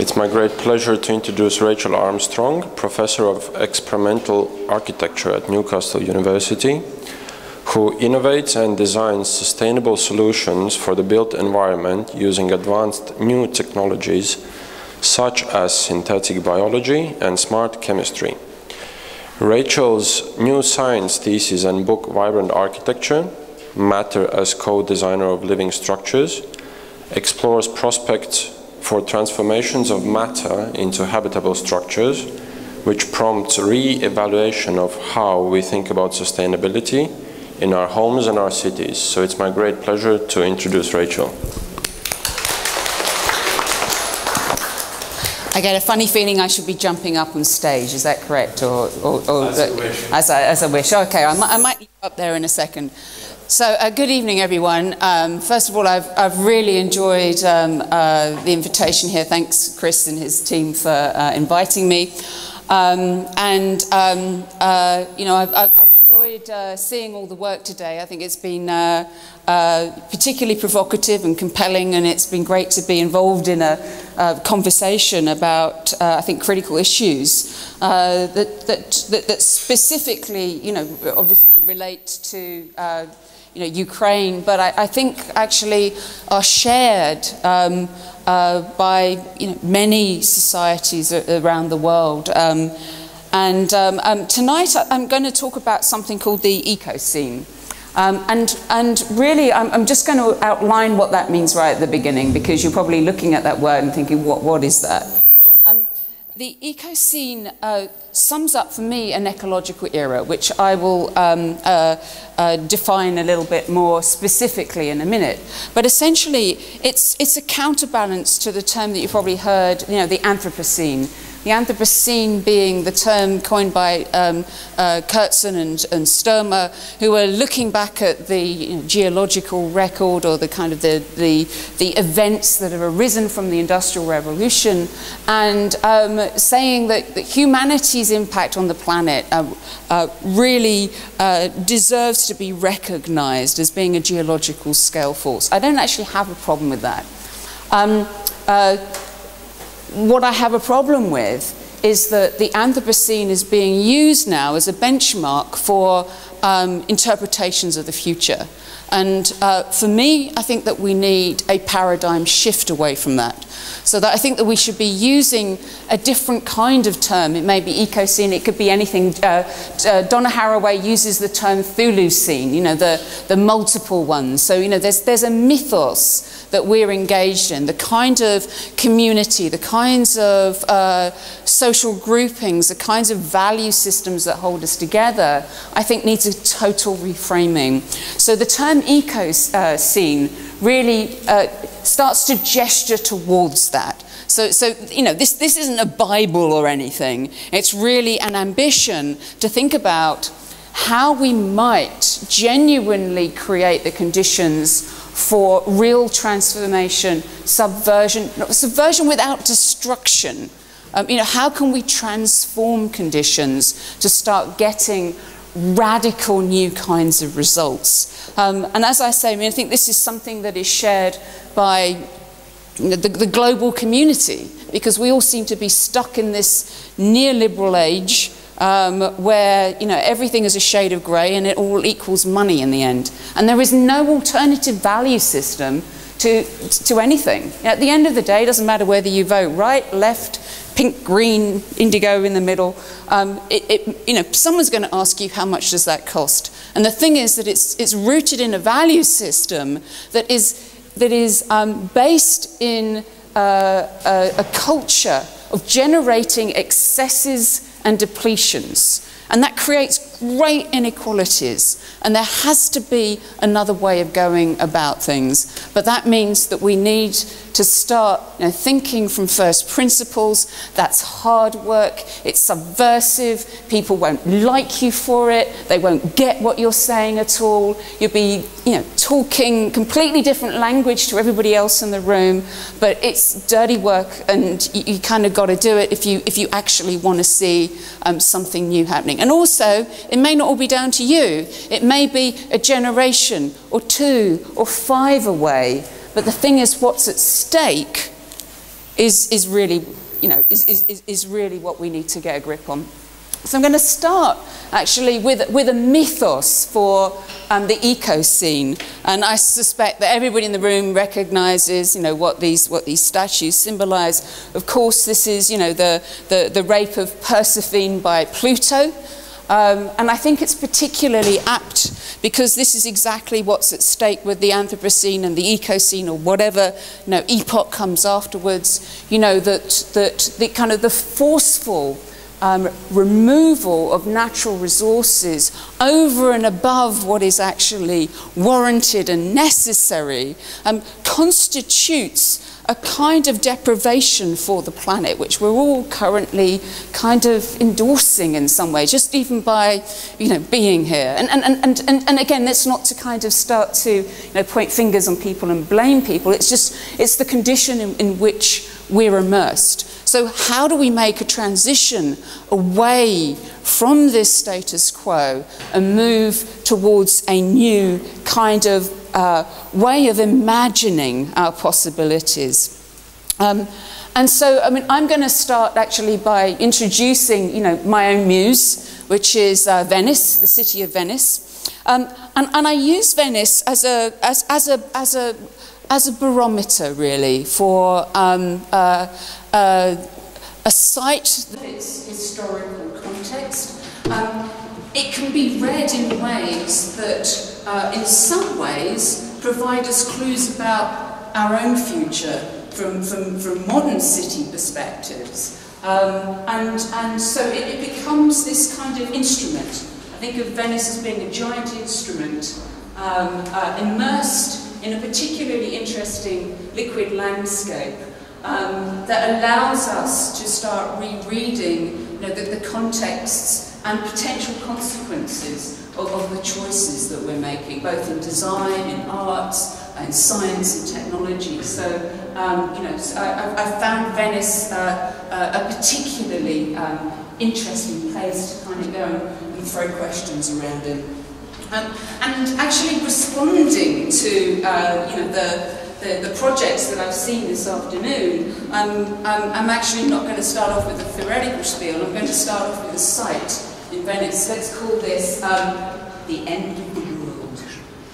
It's my great pleasure to introduce Rachel Armstrong, Professor of Experimental Architecture at Newcastle University, who innovates and designs sustainable solutions for the built environment using advanced new technologies such as synthetic biology and smart chemistry. Rachel's new science thesis and book, Vibrant Architecture, Matter as Co-Designer of Living Structures, explores prospects for transformations of matter into habitable structures, which prompts re-evaluation of how we think about sustainability in our homes and our cities. So it's my great pleasure to introduce Rachel. I get a funny feeling I should be jumping up on stage. Is that correct? Or, or, or as, a wish. as, I, as I wish. Okay, I might, I might up there in a second. So, uh, good evening, everyone. Um, first of all, I've, I've really enjoyed um, uh, the invitation here. Thanks, Chris and his team, for uh, inviting me. Um, and, um, uh, you know, I've, I've enjoyed uh, seeing all the work today. I think it's been uh, particularly provocative and compelling, and it's been great to be involved in a, conversation about, I think, critical issues that, that, that, that, specifically, you know, obviously relate to you know, Ukraine, but I, I think actually are shared um, uh, by you know, many societies around the world. Um, and um, um tonight I'm going to talk about something called the ecocene. Um, and, and really, I'm, I'm just going to outline what that means right at the beginning, because you're probably looking at that word and thinking, what, what is that? Um, the ecocene uh, sums up for me an ecological era, which I will um, uh, uh, define a little bit more specifically in a minute. But essentially, it's, it's a counterbalance to the term that you've probably heard, you know, the Anthropocene, the Anthropocene being the term coined by um, uh, and, and Stoermer, who were looking back at the you know, geological record or the kind of the, the, the events that have arisen from the Industrial Revolution and um, saying that, that, humanity's impact on the planet uh, uh, really uh, deserves to be recognized as being a geological scale force. I don't actually have a problem with that. Um, uh, what I have a problem with is that the Anthropocene is being used now as a benchmark for um, interpretations of the future. And uh, for me, I think that we need a paradigm shift away from that. So that I think that we should be using a different kind of term. It may be ecocene, it could be anything. Uh, uh, Donna Haraway uses the term Chthulucene, you know, the, the multiple ones. So, you know, there's, there's a mythos that we're engaged in, the kind of community, the kinds of uh, social groupings, the kinds of value systems that hold us together, I think needs a total reframing. So the term ecocene uh, really uh, starts to gesture towards that. So, so, you know, this, this isn't a Bible or anything. It's really an ambition to think about how we might genuinely create the conditions for real transformation, subversion, subversion without destruction. Um, you know, how can we transform conditions to start getting radical new kinds of results. Um, and as I say, I mean, I think this is something that is shared by the, the, global community because we all seem to be stuck in this neoliberal age um, where you know everything is a shade of grey and it all equals money in the end. And there is no alternative value system to, to anything. You know, at the end of the day, it doesn't matter whether you vote right, left, pink, green, indigo in the middle. Um, it, it, you know, someone's going to ask you how much does that cost. And the thing is that it's, it's rooted in a value system that is, that is um, based in uh, a, a culture of generating excesses and depletions. And that creates great inequalities. And there has to be another way of going about things. But that means that we need to start you know, thinking from first principles. That's hard work, it's subversive, people won't like you for it, they won't get what you're saying at all. You'll be you know, talking completely different language to everybody else in the room, but it's dirty work and you, you kind of got to do it if you, if you actually want to see um, something new happening. And also, it may not all be down to you. It may be a generation or two or five away. But the thing is, what's at stake is, is really, you know, is, is, is really what we need to get a grip on. So I'm going to start actually with, with a mythos for um, the ecocene. And I suspect that everybody in the room recognizes, you know, what these, what these statues symbolize. Of course, this is, you know, the, the, the rape of Persephone by Pluto. Um, and I think it's particularly apt because this is exactly what's at stake with the Anthropocene and the Ecocene or whatever you know, epoch comes afterwards. You know, that, that the kind of the forceful um, removal of natural resources over and above what is actually warranted and necessary um, constitutes a kind of deprivation for the planet, which we're all currently kind of endorsing in some way, just even by, you know, being here. And, and, and, and, and again, that's not to kind of start to, you know, point fingers on people and blame people. It's just, it's the condition in, in which we're immersed. So, how do we make a transition away from this status quo and move towards a new kind of uh, way of imagining our possibilities? Um, and so, I mean, I'm going to start actually by introducing, you know, my own muse, which is uh, Venice, the city of Venice. Um, and, and I use Venice as a, as, as a, as a as a barometer, really, for um, uh, uh, a site that its historical context. Um, it can be read in ways that, uh, in some ways, provide us clues about our own future from, from, from modern city perspectives. Um, and, and so it, it becomes this kind of instrument. I think of Venice as being a giant instrument um, uh, immersed in a particularly interesting liquid landscape um, that allows us to start rereading you know, the, the contexts and potential consequences of, of, the choices that we're making, both in design, in arts, in science and technology. So, um, you know, so I, I, found Venice uh, uh, a particularly um, interesting place to kind of go and throw questions around in. Um, and actually responding to uh, you know, the, the, the, projects that I've seen this afternoon, um, um, I'm actually not going to start off with a theoretical spiel, I'm going to start off with a site in Venice. Let's call this um, the end of the world.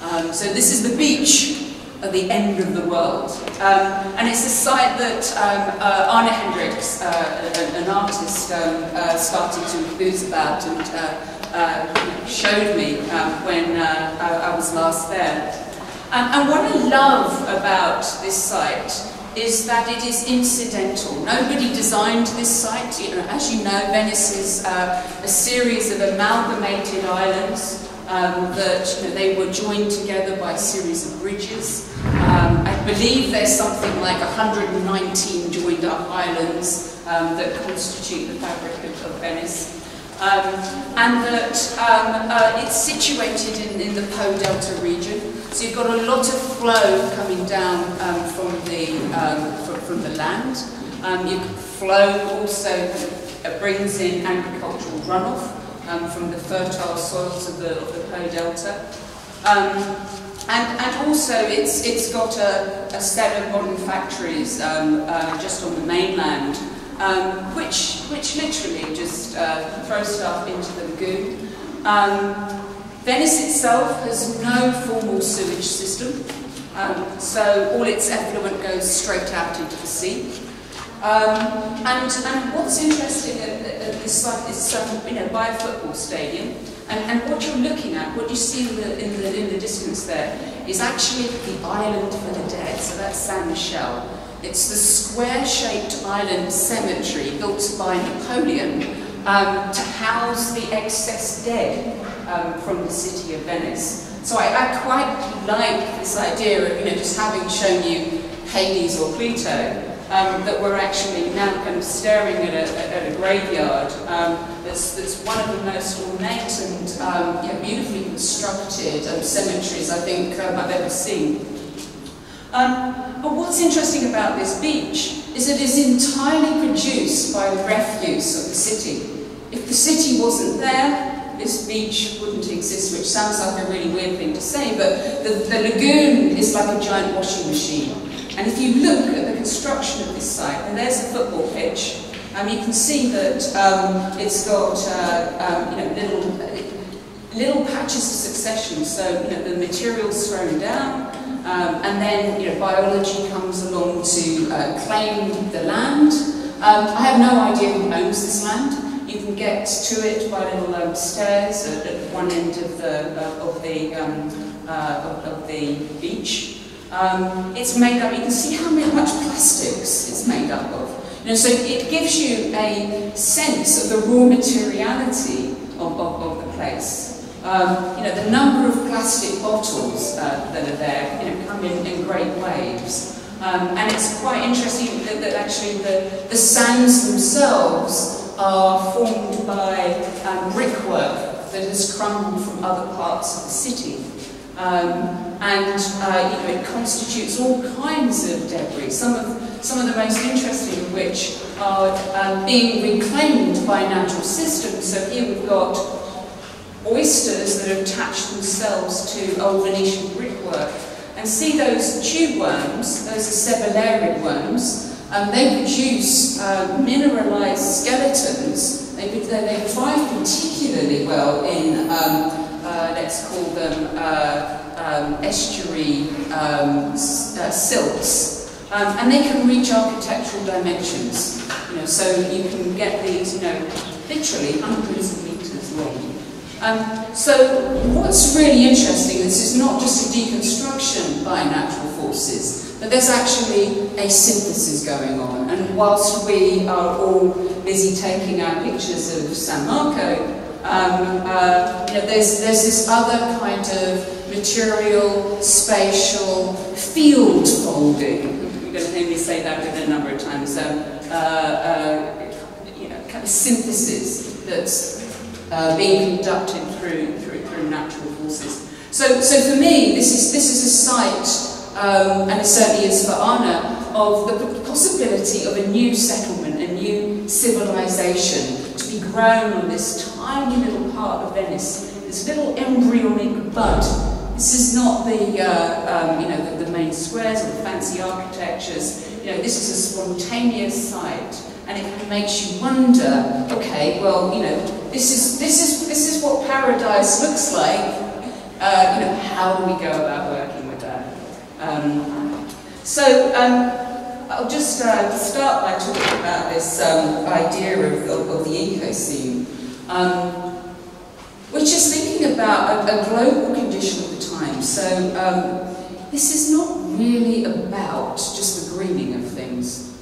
Um, so this is the beach at the end of the world. Um, and it's a site that um, uh, Arne Hendriks, uh, an, artist, um, uh, started to enthuse about and uh, uh, showed me when uh, I, I, was last there. And what I love about this site is that it is incidental. Nobody designed this site. You know, as you know, Venice is uh, a series of amalgamated islands um, that you know, they were joined together by a series of bridges. Um, I believe there's something like 119 joined up islands um, that constitute the fabric of, of Venice. Um, and that um, uh, it's situated in, in the Po Delta region. So you've got a lot of flow coming down um, from, the, um, from, from, the land. Um, your flow also brings in agricultural runoff um, from the fertile soils of the, of the Po Delta. And, and, also it's, it's got a, a, set of modern factories uh, just on the mainland um, which, which literally just uh, throw stuff into the lagoon. Um, Venice itself has no formal sewage system, um, so all its effluent goes straight out into the sea. Um, and, and what's interesting at, at this site is um, you know, by a football stadium, and, and what you're looking at, what you see in the, in the, in the distance there, is actually the island for the dead, so that's San Michel. It's the square-shaped island cemetery built by Napoleon um, to house the excess dead um, from the city of Venice. So I, I, quite like this idea of, you know, just having shown you Hades or Pluto, um, that we're actually now kind of staring at a, at a graveyard um, that's, that's one of the most ornate and um, yeah, beautifully constructed um, cemeteries I think I've ever seen. Um, but what's interesting about this beach is it is entirely produced by the refuse of the city. If the city wasn't there, this beach wouldn't exist, which sounds like a really weird thing to say, but the, the lagoon is like a giant washing machine. And if you look at the construction of this site, and there's a football pitch, um, you can see that um, it's got uh, um, you know, little, little patches of succession. So you know, the material's thrown down, um, and then you know, biology comes along to uh, claim the land. Um, I have no idea who owns this land. You can get to it by little um, stairs at, at, one end of the uh, of the um, uh, of, of, the beach. Um, it's made up. You can see how much plastics it's made up of. You know, so it gives you a sense of the raw materiality of, of, of the place. Um, you know, the number of plastic bottles uh, that are there, you know, come in, in great waves. Um, and it's quite interesting that, that actually the, the sands themselves are formed by um, brickwork that has crumbled from other parts of the city. Um, and uh, you know, it constitutes all kinds of debris, some of, some of the most interesting of which are um, being reclaimed by natural systems. So here we've got oysters that have attached themselves to old Venetian brickwork and see those tube worms, those are sabellariid worms, and they produce uh, mineralized skeletons. They, they, thrive particularly well in, um, uh, let's call them uh, um, estuary um, uh, silts. Um, and they can reach architectural dimensions. You know, so you can get these, you know, literally hundreds. Um, so what's really interesting, this is not just a deconstruction by natural forces, but there's actually a synthesis going on. And whilst we are all busy taking our pictures of San Marco, um, uh, you know, there's, there's this other kind of material, spatial, field folding. You're going to hear me say that a number of times. Um, uh, uh, you know, kind of synthesis that's uh, being conducted through, through, through natural forces. So, so for me, this is, this is a site, um, and it certainly is for Arne, of the possibility of a new settlement, a new civilization to be grown on this tiny little part of Venice, this little embryonic bud. This is not the, uh, um, you know, the, the main squares or the fancy architectures. You know, this is a spontaneous site, and it makes you wonder, okay, well, you know, this is, this is, this is what paradise looks like. Uh, you know, how do we go about working with that? Um, so um, I'll just uh, start by talking about this um, idea of, of, of, the ecocene, um, which is thinking about a, a, global condition of the time. So um, this is not really about just the greening of things.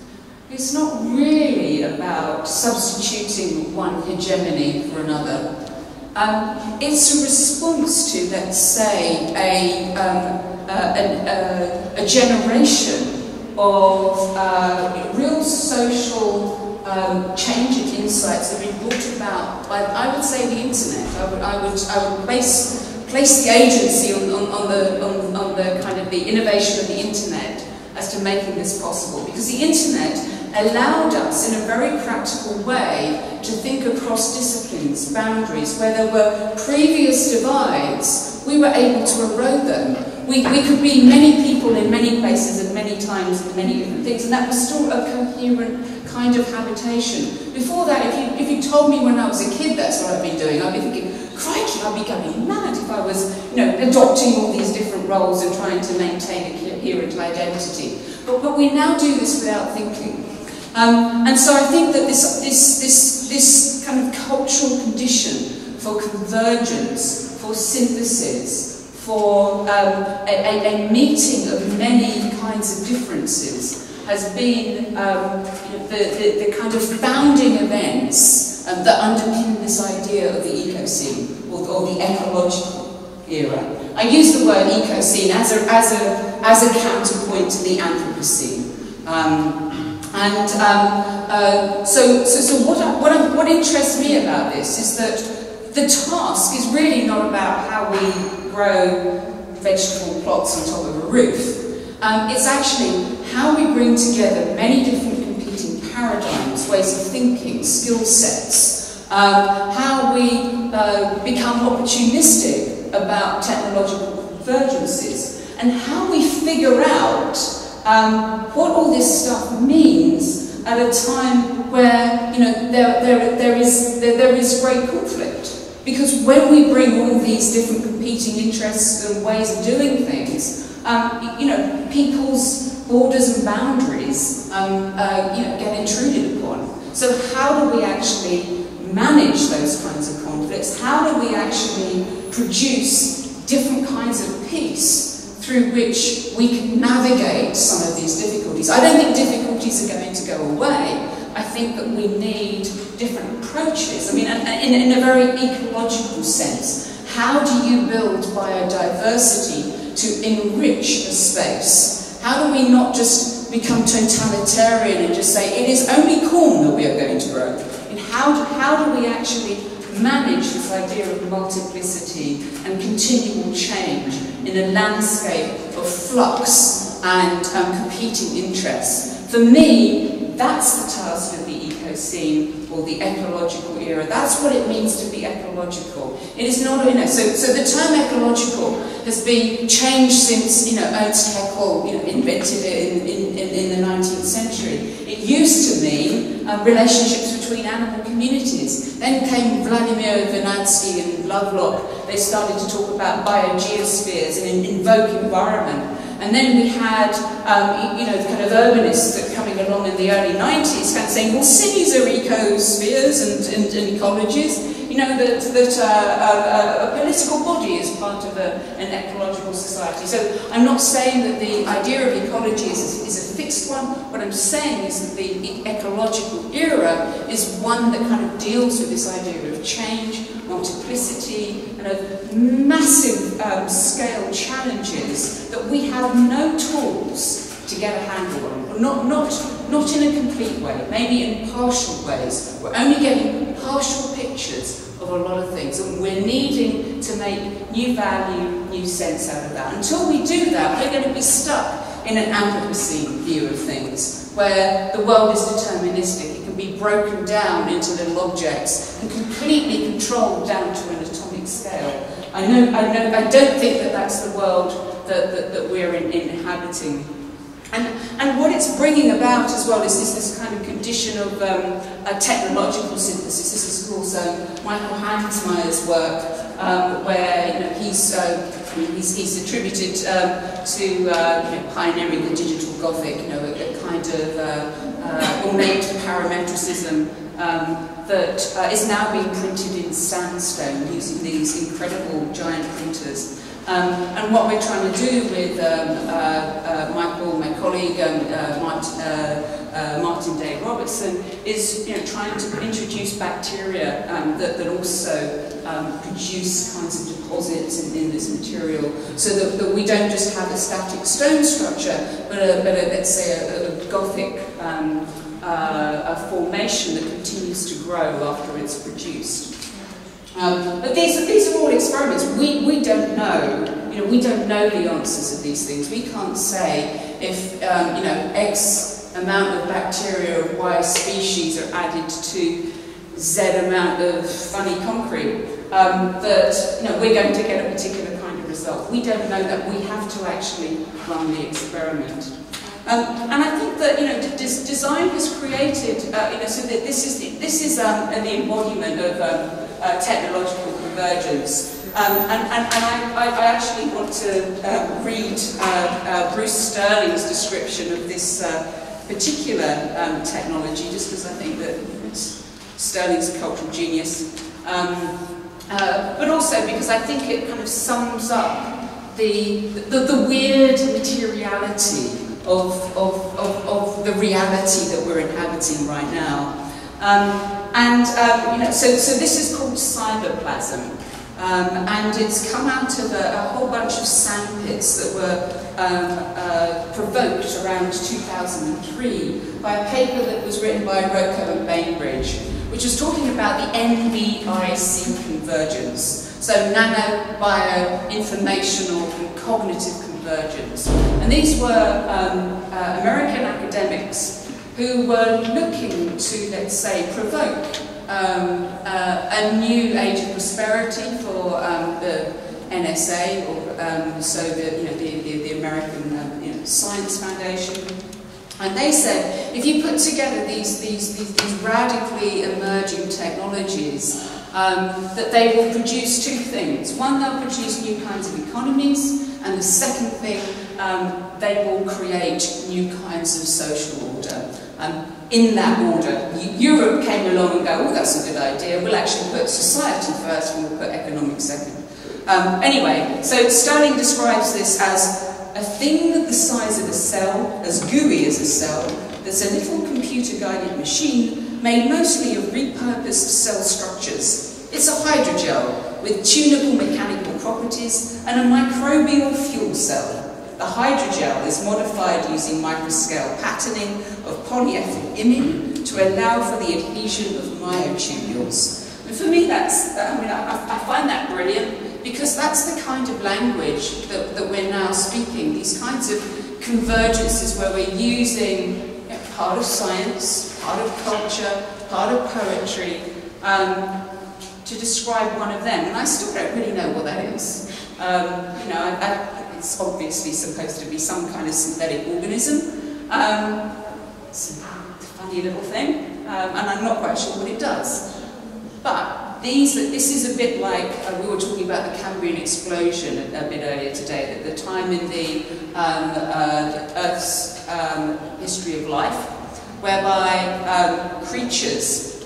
It's not really about substituting one hegemony for another. Um, it's a response to, let's say, a, um, a, a, a, generation of uh, real social um, change and insights that have been brought about by, I would say, the internet. I would, I would, I would place, place the agency on, on, on the, on, on the kind of the innovation of the internet as to making this possible. Because the internet allowed us in a very practical way to think across disciplines, boundaries, where there were previous divides, we were able to erode them. We, we could be many people in many places at many times and many different things, and that was still a coherent kind of habitation. Before that, if you, if you told me when I was a kid that's what I'd been doing, I'd be thinking, crikey, I'd be going mad if I was you know, adopting all these different roles and trying to maintain a coherent identity. But, but we now do this without thinking. Um, and so I think that this, this, this, this kind of cultural condition for convergence, for synthesis, for um, a, a, meeting of many kinds of differences has been um, the, the, the, kind of founding events um, that underpin this idea of the ecocene or, or the ecological era. I use the word ecocene as a, as a, as a counterpoint to the Anthropocene. Um, and um, uh, so, so, so what, what, what interests me about this is that the task is really not about how we grow vegetable plots on top of a roof. Um, it's actually how we bring together many different competing paradigms, ways of thinking, skill sets, um, how we uh, become opportunistic about technological convergences, and how we figure out um, what all this stuff means at a time where you know there, there, there, is, there, there is great conflict. Because when we bring all these different competing interests and ways of doing things, um, you know, people's borders and boundaries um, uh, you know, get intruded upon. So how do we actually manage those kinds of conflicts? How do we actually produce different kinds of peace through which we can navigate some of these difficulties? I don't think difficulties are going to go away. I think that we need different approaches. I mean, in, in a very ecological sense, how do you build biodiversity to enrich a space? How do we not just become totalitarian and just say it is only corn that we are going to grow? And how how do we actually manage this idea of multiplicity and continual change in a landscape of flux and um, competing interests? For me, that's the task of the Ecocene or the ecological era. That's what it means to be ecological. It is not, you know, so, so the term ecological has been changed since, you know, Ernst Haeckel, you know, invented it in, in, in, the 19th century. It used to mean um, relationships between animal communities. Then came Vladimir Vernadsky and Lovelock. They started to talk about biogeospheres and invoke environment. And then we had, um, you know, the kind of urbanists that coming along in the early 90s kind of saying, well, cities are ecospheres and, and, and ecologies. You know, that, that uh, a, a, political body is part of a, an ecological society. So I'm not saying that the idea of ecology is, is a fixed one. What I'm saying is that the ecological era is one that kind of deals with this idea of change, multiplicity, and of massive um, scale challenges that we have no tools to get a handle on. Not, not, not in a complete way, maybe in partial ways. We're only getting partial pictures of a lot of things, and we're needing to make new value, new sense out of that. Until we do that, we're going to be stuck in an Anthropocene view of things, where the world is deterministic. It can be broken down into little objects and completely controlled down to an atomic scale. I know, I know, I don't think that that's the world that, that, that we're in, inhabiting. And, and what it's bringing about as well is this, this kind of condition of um, a technological synthesis. This is also Michael Hansmeyer's work, um, where you know, he's, uh, he's, he's attributed um, to uh, you know, pioneering the digital Gothic, you know, a, a kind of uh, uh ornate parametricism um, that uh, is now being printed in sandstone using these incredible giant printers. Um, and what we're trying to do with um, uh, uh, Michael, my colleague, um, uh, Martin, uh, uh, Martyn Dade-Robertson, is you know, trying to introduce bacteria um, that, that also um, produce kinds of deposits in, in this material, so that, that, we don't just have a static stone structure, but, a, but a, let's say a, a Gothic um, uh, formation that continues to grow after it's produced. Um, but these, these are all experiments. We, we don't know, you know, we don't know the answers of these things. We can't say if, um, you know, X amount of bacteria of Y species are added to Z amount of funny concrete, um, that, you know, we're going to get a particular kind of result. We don't know that. We have to actually run the experiment. Um, and I think that you know design has created uh, you know so that this is this is um, the embodiment of um, uh, technological convergence. Um, and, and, and I, I, actually want to uh, read uh, uh, Bruce Sterling's description of this uh, particular um, technology, just because I think that Sterling's a cultural genius. Um, uh, but also because I think it kind of sums up the, the, the weird materiality of, of, of, of the reality that we're inhabiting right now. And um, you know, so, so this is called cyberplasm. Um, and it's come out of a, a, whole bunch of sand pits that were um, uh, provoked around 2003 by a paper that was written by Roco and Bainbridge, which was talking about the NBIC convergence. So nano, bio, informational and cognitive convergence. And these were um, uh, American academics who were looking to, let's say, provoke um, uh, a new age of prosperity for um, the NSA, or um, so the, you know, the, the, the American um, you know, Science Foundation. And they said, if you put together these, these, these, these radically emerging technologies, um, that they will produce two things. One, they'll produce new kinds of economies, and the second thing, um, they will create new kinds of social order. Um, in that order, Europe came along and go, oh, that's a good idea. We'll actually put society first and we'll put economics second. Um, anyway, so Sterling describes this as a thing the size of a cell, as gooey as a cell, that's a little computer-guided machine made mostly of repurposed cell structures. It's a hydrogel with tunable mechanical properties and a microbial fuel cell. The hydrogel is modified using microscale patterning of polyethyl imine to allow for the adhesion of myotubules. And for me, that's, I mean, I, I find that brilliant because that's the kind of language that, that we're now speaking, these kinds of convergences where we're using part of science, part of culture, part of poetry, um, to describe one of them. And I still don't really know what that is. Um, you know, I, I, it's obviously supposed to be some kind of synthetic organism. Um, it's a funny little thing, um, and I'm not quite sure what it does. But these, this is a bit like, uh, we were talking about the Cambrian explosion a, a bit earlier today, that the time in the um, uh, Earth's um, history of life, whereby um, creatures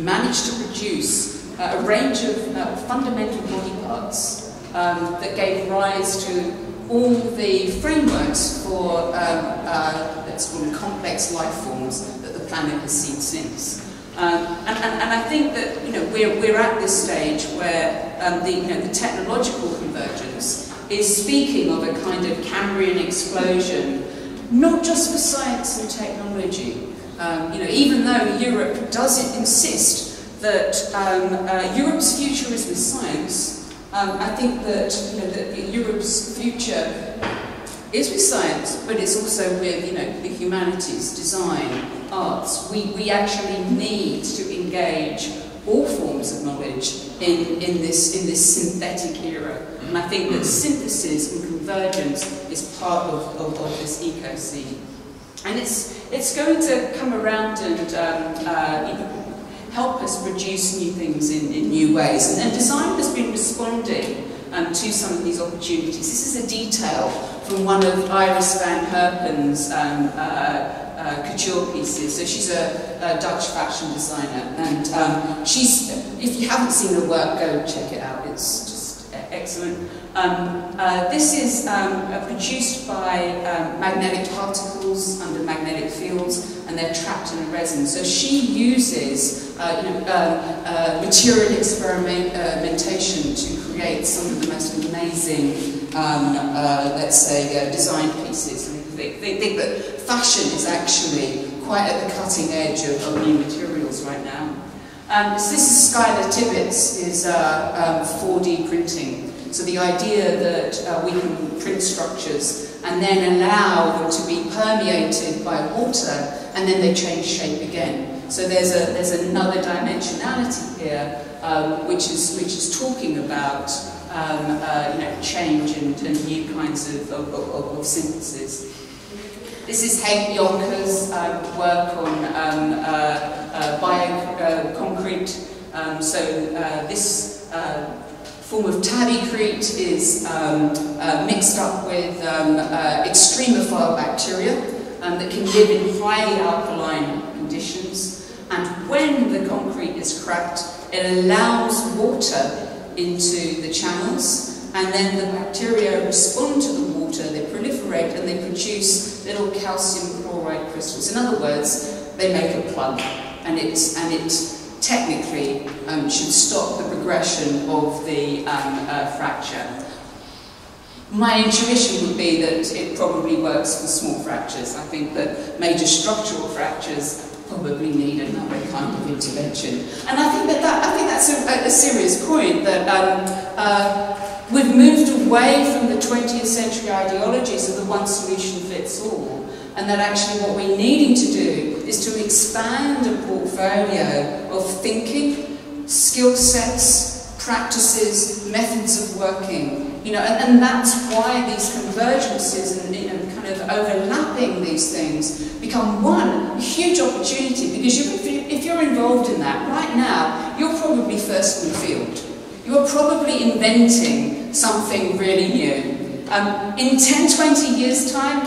managed to produce uh, a range of uh, fundamental body parts um, that gave rise to all the frameworks for, um, uh, let's call them complex life forms that the planet has seen since. Um, and, and, and, I think that you know we're, we're at this stage where um, the, you know, the technological convergence is speaking of a kind of Cambrian explosion, not just for science and technology. Um, you know, even though Europe does insist that um, uh, Europe's future is with science, um, I think that, you know, that Europe's future is with science, but it's also with you know the humanities, design, arts, we, we actually need to engage all forms of knowledge in, in, this, in this synthetic era. And I think that synthesis and convergence is part of, of, of this ecocene. And it's, it's going to come around and um, uh, help us produce new things in, in new ways. And, design has been responding um, to some of these opportunities. This is a detail from one of Iris van Herpen's um, uh, uh, couture pieces. So she's a, a Dutch fashion designer, and um, she's. If you haven't seen her work, go check it out. It's excellent. Um, uh, this is um, uh, produced by um, magnetic particles under magnetic fields, and they're trapped in a resin. So she uses uh, you know, uh, uh, material experimentation to create some of the most amazing, um, let's say, design pieces. They, they think that fashion is actually quite at the cutting edge of, of new materials right now. Um, so this is Skylar Tibbits, is uh, um, 4D printing. So the idea that uh, we can print structures and then allow them to be permeated by water and then they change shape again. So there's, a, there's another dimensionality here um, which, is, which is talking about um, uh, you know, change and, and new kinds of, of, of, of synthesis. This is Henk Jonker's um, work on um, uh, uh, bioconcrete. Um, so uh, this uh, form of tabbycrete is um, uh, mixed up with um, uh, extremophile bacteria um, that can live in highly alkaline conditions. And when the concrete is cracked, it allows water into the channels, and then the bacteria respond to the water, they proliferate, and they produce little calcium chloride crystals. In other words, they make a plug, and it, and it technically um, should stop the progression of the um, uh, fracture. My intuition would be that it probably works for small fractures. I think that major structural fractures probably need another kind of intervention. And I think that, that I think that's a, a serious point that um, uh, We've moved away from the 20th century ideologies of the one solution fits all, and that actually what we're needing to do is to expand a portfolio of thinking, skill sets, practices, methods of working. You know, and, and that's why these convergences and you know, kind of overlapping these things become one huge opportunity because you, if, you, if you're involved in that right now, you're probably first in the field. You're probably inventing something really new. Um, in 10, 20 years' time,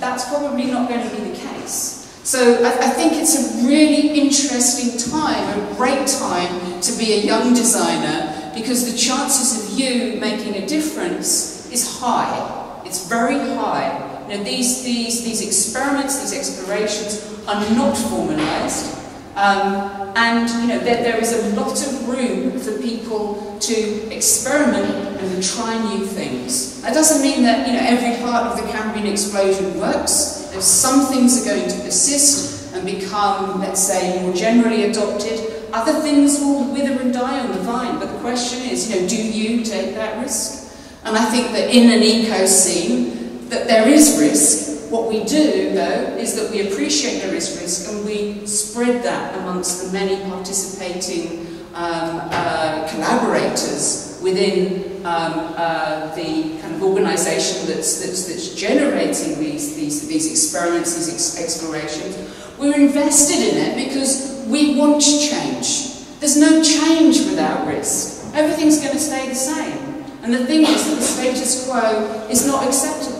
that's probably not going to be the case. So I, I, think it's a really interesting time, a great time to be a young designer because the chances of you making a difference is high. It's very high. You know, these, these, these experiments, these explorations are not formalized. Um, and you know, there, there is a lot of room for people to experiment and try new things. That doesn't mean that you know, every part of the Cambrian explosion works. If some things are going to persist and become, let's say, more generally adopted, other things will wither and die on the vine. But the question is, you know, do you take that risk? And I think that in an ecocene, that there is risk. What we do, though, is that we appreciate there is risk and we spread that amongst the many participating um, uh, collaborators within um, uh, the kind of organisation that's, that's, that's generating these, these, these experiments, these ex explorations, we're invested in it because we want change. There's no change without risk. Everything's going to stay the same. And the thing is that the status quo is not acceptable.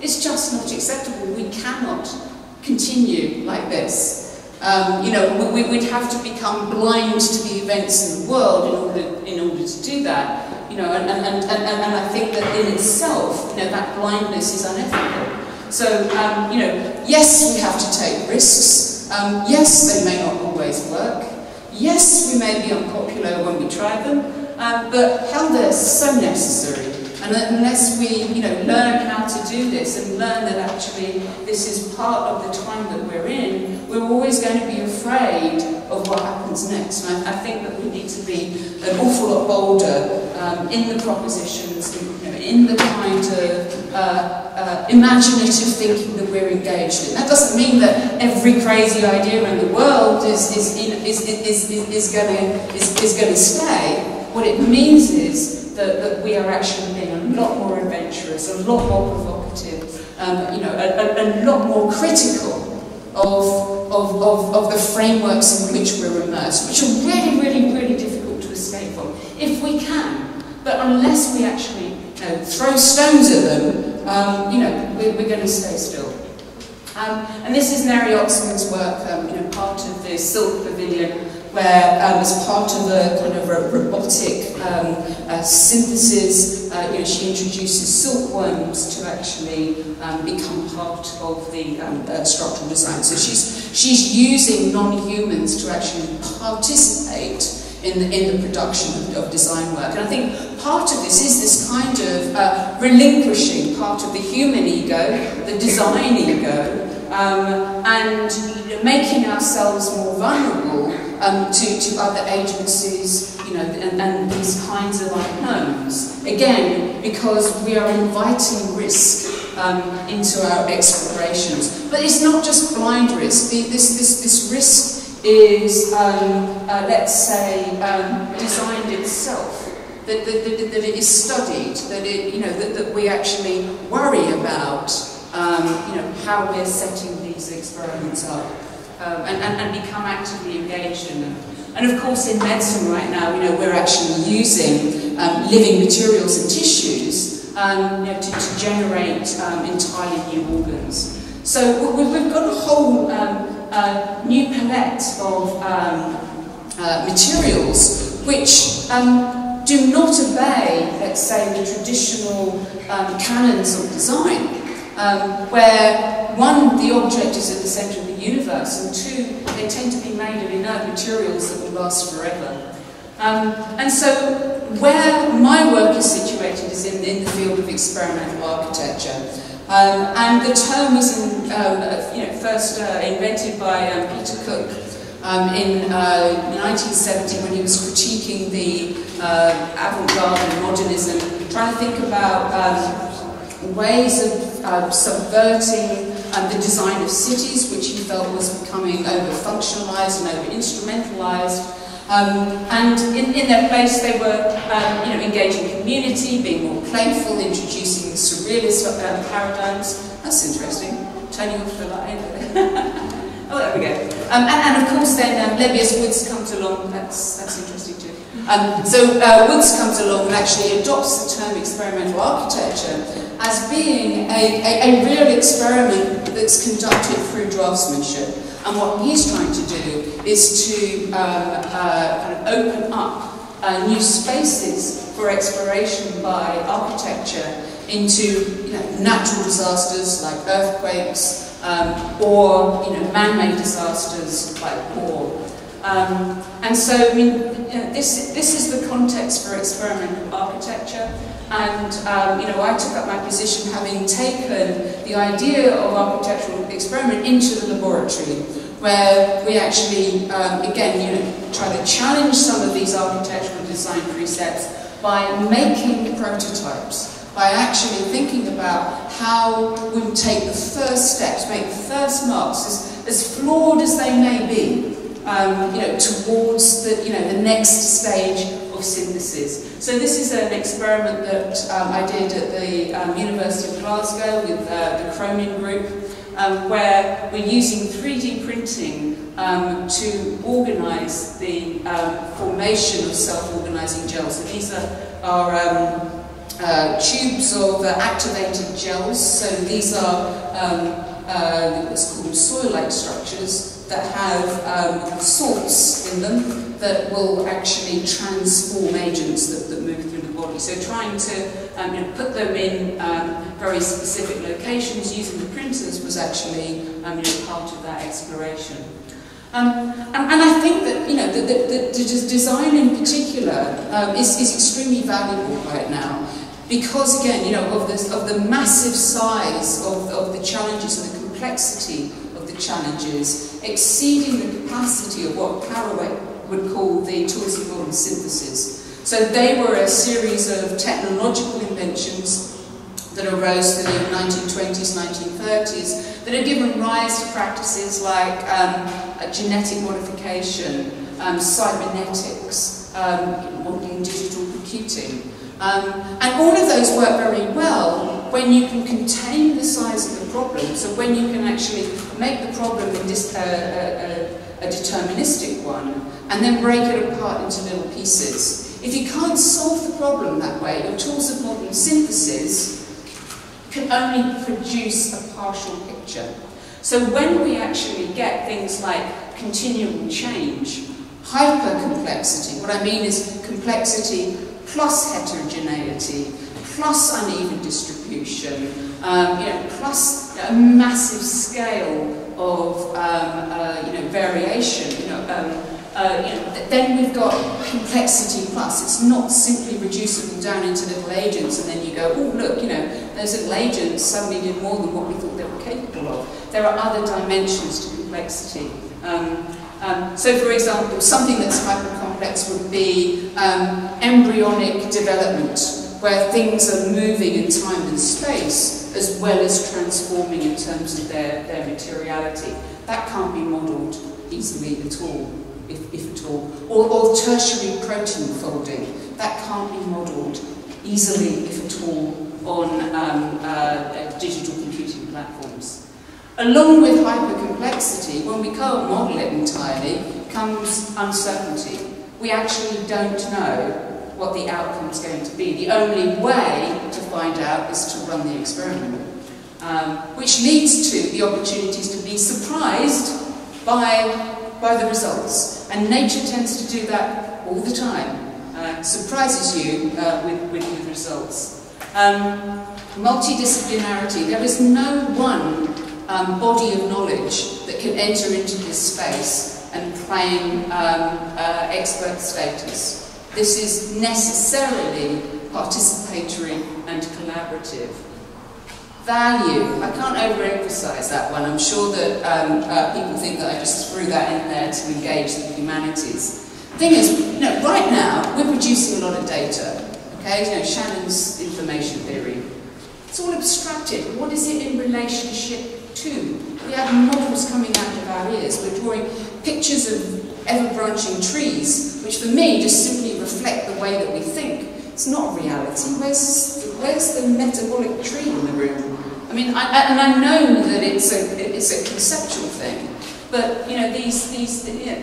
It's just not acceptable. We cannot continue like this. Um, you know, we, would have to become blind to the events in the world in order, in order to do that. You know, and, and, and, and, I think that in itself, you know, that blindness is unethical. So, um, you know, yes, we have to take risks. Um, yes, they may not always work. Yes, we may be unpopular when we try them. Um, but Helder is so necessary. And unless we, you know, learn how to do this and learn that actually this is part of the time that we're in, we're always going to be afraid of what happens next. And I, I think that we need to be an awful lot bolder um, in the propositions, in, you know, in the kind of uh, uh, imaginative thinking that we're engaged in. That doesn't mean that every crazy idea in the world is, is, is, is, is, is going to is, is to stay. What it means is that, that we are actually being a lot more adventurous, a lot more provocative, um, you know, a, a, a lot more critical of, of, of, of the frameworks in which we're immersed, which are really, really, really difficult to escape from, if we can. But unless we actually you know, throw stones at them, um, you know, we're, we're going to stay still. Um, and this is Neri Oxman's work, um, you know, part of the Silk Pavilion where um, as part of a kind of a robotic um, uh, synthesis, uh, you know, she introduces silkworms to actually um, become part of the um, uh, structural design. So she's, she's using non-humans to actually participate in the, in the production of, design work. And I think part of this is this kind of uh, relinquishing part of the human ego, the design ego, um, making ourselves more vulnerable um, to, to other agencies, you know, and, and these kinds of unknowns. Again, because we are inviting risk um, into our explorations. But it's not just blind risk. The, this, this, this risk is, um, uh, let's say, um, designed itself. That, that, that, that, it is studied, that, it, you know, that, that we actually worry about um, you know, how we're setting these experiments up um, and, and, and become actively engaged in them. And of course in medicine right now, you know, we're actually using um, living materials and tissues um, you know, to, to generate um, entirely new organs. So we've got a whole um, uh, new palette of um, uh, materials which do not obey, let's say, the traditional um, canons of design, um, where one, the object is at the centre of universe, and two, they tend to be made of inert materials that will last forever. Um, and so where my work is situated is in, in the field of experimental architecture. Um, and the term was in, um, you know, first uh, invented by um, Peter Cook um, in uh, 1970 when he was critiquing the uh, avant-garde and modernism, trying to think about um, ways of uh, subverting um, the design of cities, which he felt was becoming over-functionalized and over-instrumentalized, Um, and in, in their place, they were um, you know, engaging community, being more playful, introducing surrealist uh, paradigms. That's interesting. Turning off the light. oh, there we go. Um, and, and, of course, then um, Lebbeus Woods comes along. That's, that's interesting too. Um, so uh, Woods comes along and actually adopts the term experimental architecture as being a, a, a real experiment that's conducted through draftsmanship. And what he's trying to do is to um, uh, kind of open up uh, new spaces for exploration by architecture into you know, natural disasters like earthquakes um, or you know, man-made disasters like war. Um, and so, I mean, you know, this, this is the context for experimental architecture. And, um, you know, I took up my position having taken the idea of architectural experiment into the laboratory, where we actually, um, again, you know, try to challenge some of these architectural design precepts by making prototypes, by actually thinking about how we take the first steps, make the first marks, as, as flawed as they may be, um, you know, towards the, you know, the next stage of synthesis. So this is an experiment that um, I did at the um, University of Glasgow with uh, the Cronin Group, um, where we're using 3D printing um, to organise the um, formation of self-organising gels. So these are, are uh, tubes of uh, activated gels. So these are um, uh, what's called soil-like structures that have um, salts in them that will actually transform agents that, that move through the body. So trying to um, you know, put them in um, very specific locations using the printers was actually um, you know, part of that exploration. Um, and, and, I think that you know the, the, the, the design in particular um, is, is extremely valuable right now because again you know of, this, of the massive size of, of the challenges and the complexity of the challenges, exceeding the capacity of what Haraway would call the tools of modern synthesis. So they were a series of technological inventions that arose through the 1920s, 1930s, that had given rise to practices like um, genetic modification, um, cybernetics, um, modeling digital computing. Um, and all of those work very well when you can contain the size of the problem, so when you can actually make the problem a, uh, a, a, a deterministic one, and then break it apart into little pieces. If you can't solve the problem that way, your tools of modern synthesis can only produce a partial picture. So when we actually get things like continual change, hypercomplexity, what I mean is complexity plus heterogeneity, plus uneven distribution, um, you know, plus a massive scale of um, uh, you know, variation. You know, um, uh, you know, then we've got complexity plus. It's not simply reducible down into little agents and then you go, oh look, you know, those little agents suddenly did more than what we thought they were capable of. There are other dimensions to complexity. Um, um, so, for example, something that's hyper-complex would be um, embryonic development, where things are moving in time and space as well as transforming in terms of their, their materiality. That can't be modelled easily at all, if, if at all. Or, or tertiary protein folding. That can't be modelled easily, if at all, on um, uh, digital computing platforms. Along with hypercomplexity, when we can't model it entirely, comes uncertainty. We actually don't know what the outcome is going to be. The only way to find out is to run the experiment, um, which leads to the opportunities to be surprised by, by the results. And nature tends to do that all the time, uh, surprises you uh, with, with, with, results. Um, multidisciplinarity, there is no one um, body of knowledge that can enter into this space and claim um, uh, expert status. This is necessarily participatory and collaborative. Value, I can't overemphasize that one. I'm sure that um, uh, people think that I just threw that in there to engage the humanities. Thing is, you know, right now, we're producing a lot of data. Okay, you know, Shannon's information theory. It's all abstracted. What is it in relationship to? We have models coming out of our ears. We're drawing pictures of ever-branching trees which for me just simply reflect the way that we think. It's not reality. Where's, where's the metabolic tree in the room? I mean, I, and I know that it's a, it's a conceptual thing, but you know, these, these, you know,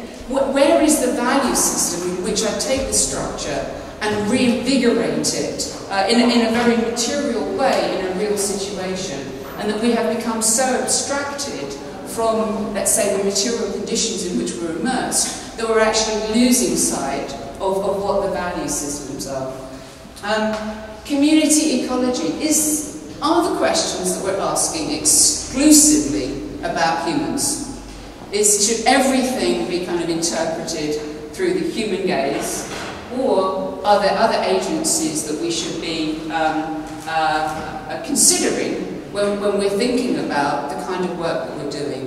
where is the value system in which I take the structure and reinvigorate it uh, in, a, in a very material way in a real situation? And that we have become so abstracted from, let's say, the material conditions in which we're immersed, that we're actually losing sight of, of what the value systems are. Um, community ecology is, are the questions that we're asking exclusively about humans? Is, should everything be kind of interpreted through the human gaze? Or are there other agencies that we should be um, uh, considering when, when we're thinking about the kind of work that we're doing?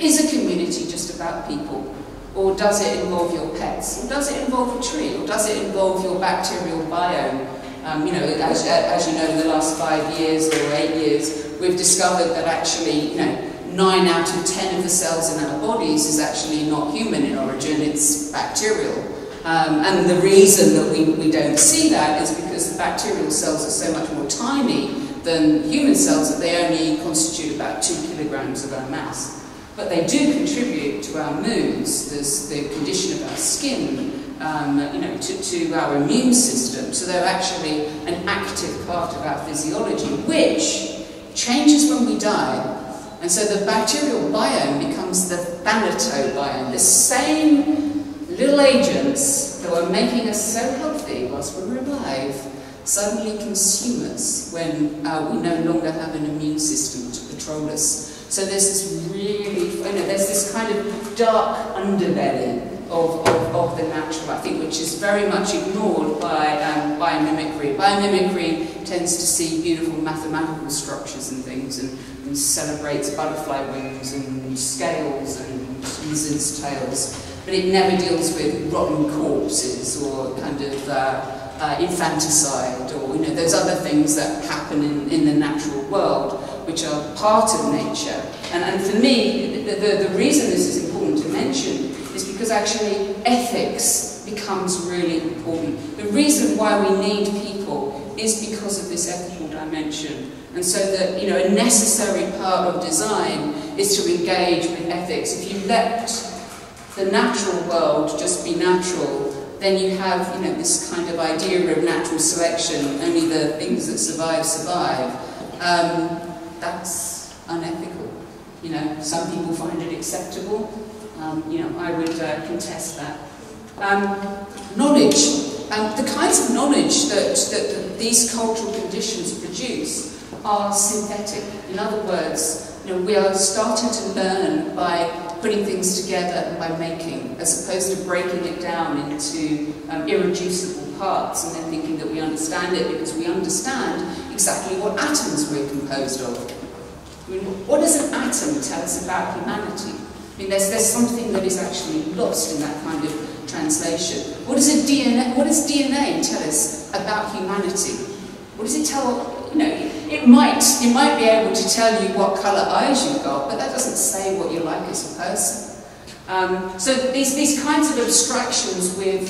Is a community just about people? Or does it involve your pets? Or does it involve a tree? Or does it involve your bacterial biome? Um, you know, as, as you know, in the last five years or eight years, we've discovered that actually, you know, nine out of ten of the cells in our bodies is actually not human in origin, it's bacterial. Um, and the reason that we, we don't see that is because the bacterial cells are so much more tiny than human cells that they only constitute about two kilograms of our mass. But they do contribute to our moods, the condition of our skin, um, you know, to, to our immune system. So they're actually an active part of our physiology, which changes when we die and so the bacterial biome becomes the thanatobiome, the same little agents that were making us so healthy whilst we were alive suddenly consume us when uh, we no longer have an immune system to patrol us. So there's this really, you know, there's this kind of dark underbelly of, of, of the natural, I think, which is very much ignored by um, biomimicry. Biomimicry tends to see beautiful mathematical structures and things and, and celebrates butterfly wings and scales and lizards' tails, but it never deals with rotten corpses or kind of uh, uh, infanticide or you know those other things that happen in, in the natural world which are part of nature. And, and for me, the, the, the reason this is important to mention is because actually ethics becomes really important. The reason why we need people is because of this ethical dimension. And so that, you know, a necessary part of design is to engage with ethics. If you let the natural world just be natural, then you have, you know, this kind of idea of natural selection, only the things that survive, survive. Um, that's unethical. You know, some people find it acceptable. Um, you know, I would uh, contest that. Um, knowledge. Um, the kinds of knowledge that, that, these cultural conditions produce are synthetic. In other words, you know, we are starting to learn by putting things together and by making, as opposed to breaking it down into um, irreducible parts and then thinking that we understand it because we understand exactly what atoms we're composed of. I mean, what does an atom tell us about humanity? I mean, there's, there's something that is actually lost in that kind of translation. What does, a DNA, what does DNA tell us about humanity? What does it tell, you know, it might, it might be able to tell you what colour eyes you've got, but that doesn't say what you're like as a person. Um, so these, these kinds of abstractions we've,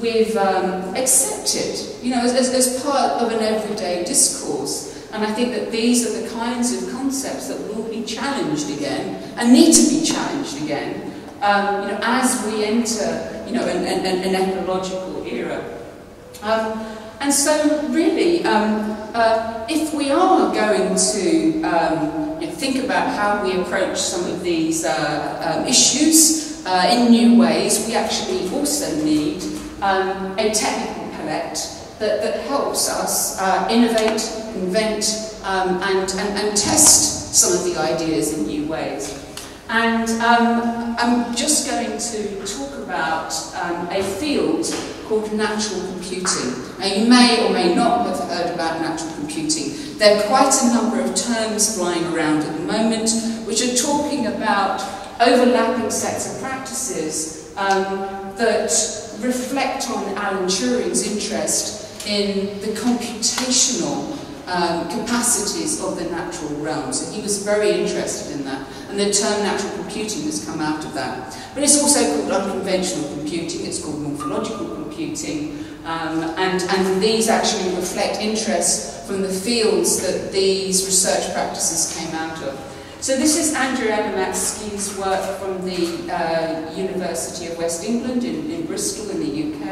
we've um, accepted, you know, as, as part of an everyday discourse. And I think that these are the kinds of concepts that will be challenged again and need to be challenged again um, you know, as we enter you know, an, an, an ecological era. Um, and so really, um, uh, if we are going to um, you know, think about how we approach some of these uh, um, issues uh, in new ways, we actually also need um, a technical palette that, that helps us uh, innovate, invent, um, and, and, and test some of the ideas in new ways. And um, I'm just going to talk about um, a field called natural computing. Now you may or may not have heard about natural computing. There are quite a number of terms flying around at the moment which are talking about overlapping sets of practices um, that reflect on Alan Turing's interest in the computational um, capacities of the natural realm. So he was very interested in that. And the term natural computing has come out of that. But it's also called unconventional computing, it's called morphological computing. Um, and, and these actually reflect interest from the fields that these research practices came out of. So this is Andrew Adamatzky's work from the uh, University of West England in, in Bristol in the UK.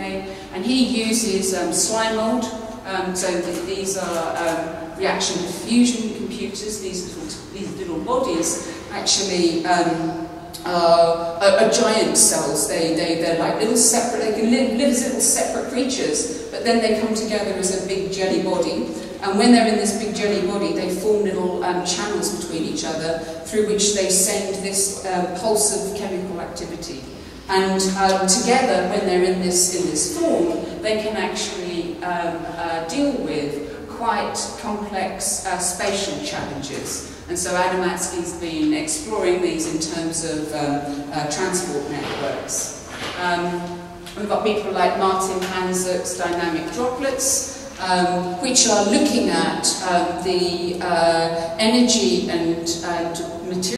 And he uses um, slime mold um, so th these are um, reaction diffusion computers, these little, these little bodies actually um, are, are, giant cells. They, they, they're like little separate, they can live, live as little separate creatures, but then they come together as a big jelly body. And when they're in this big jelly body, they form little um, channels between each other through which they send this uh, pulse of chemical activity. And um, together, when they're in this, in this form, they can actually um, uh, deal with quite complex uh, spatial challenges. And so Adamatzky's been exploring these in terms of um, uh, transport networks. Um, we've got people like Martin Hanczyc's dynamic droplets, um, which are looking at um, the uh, energy and, and material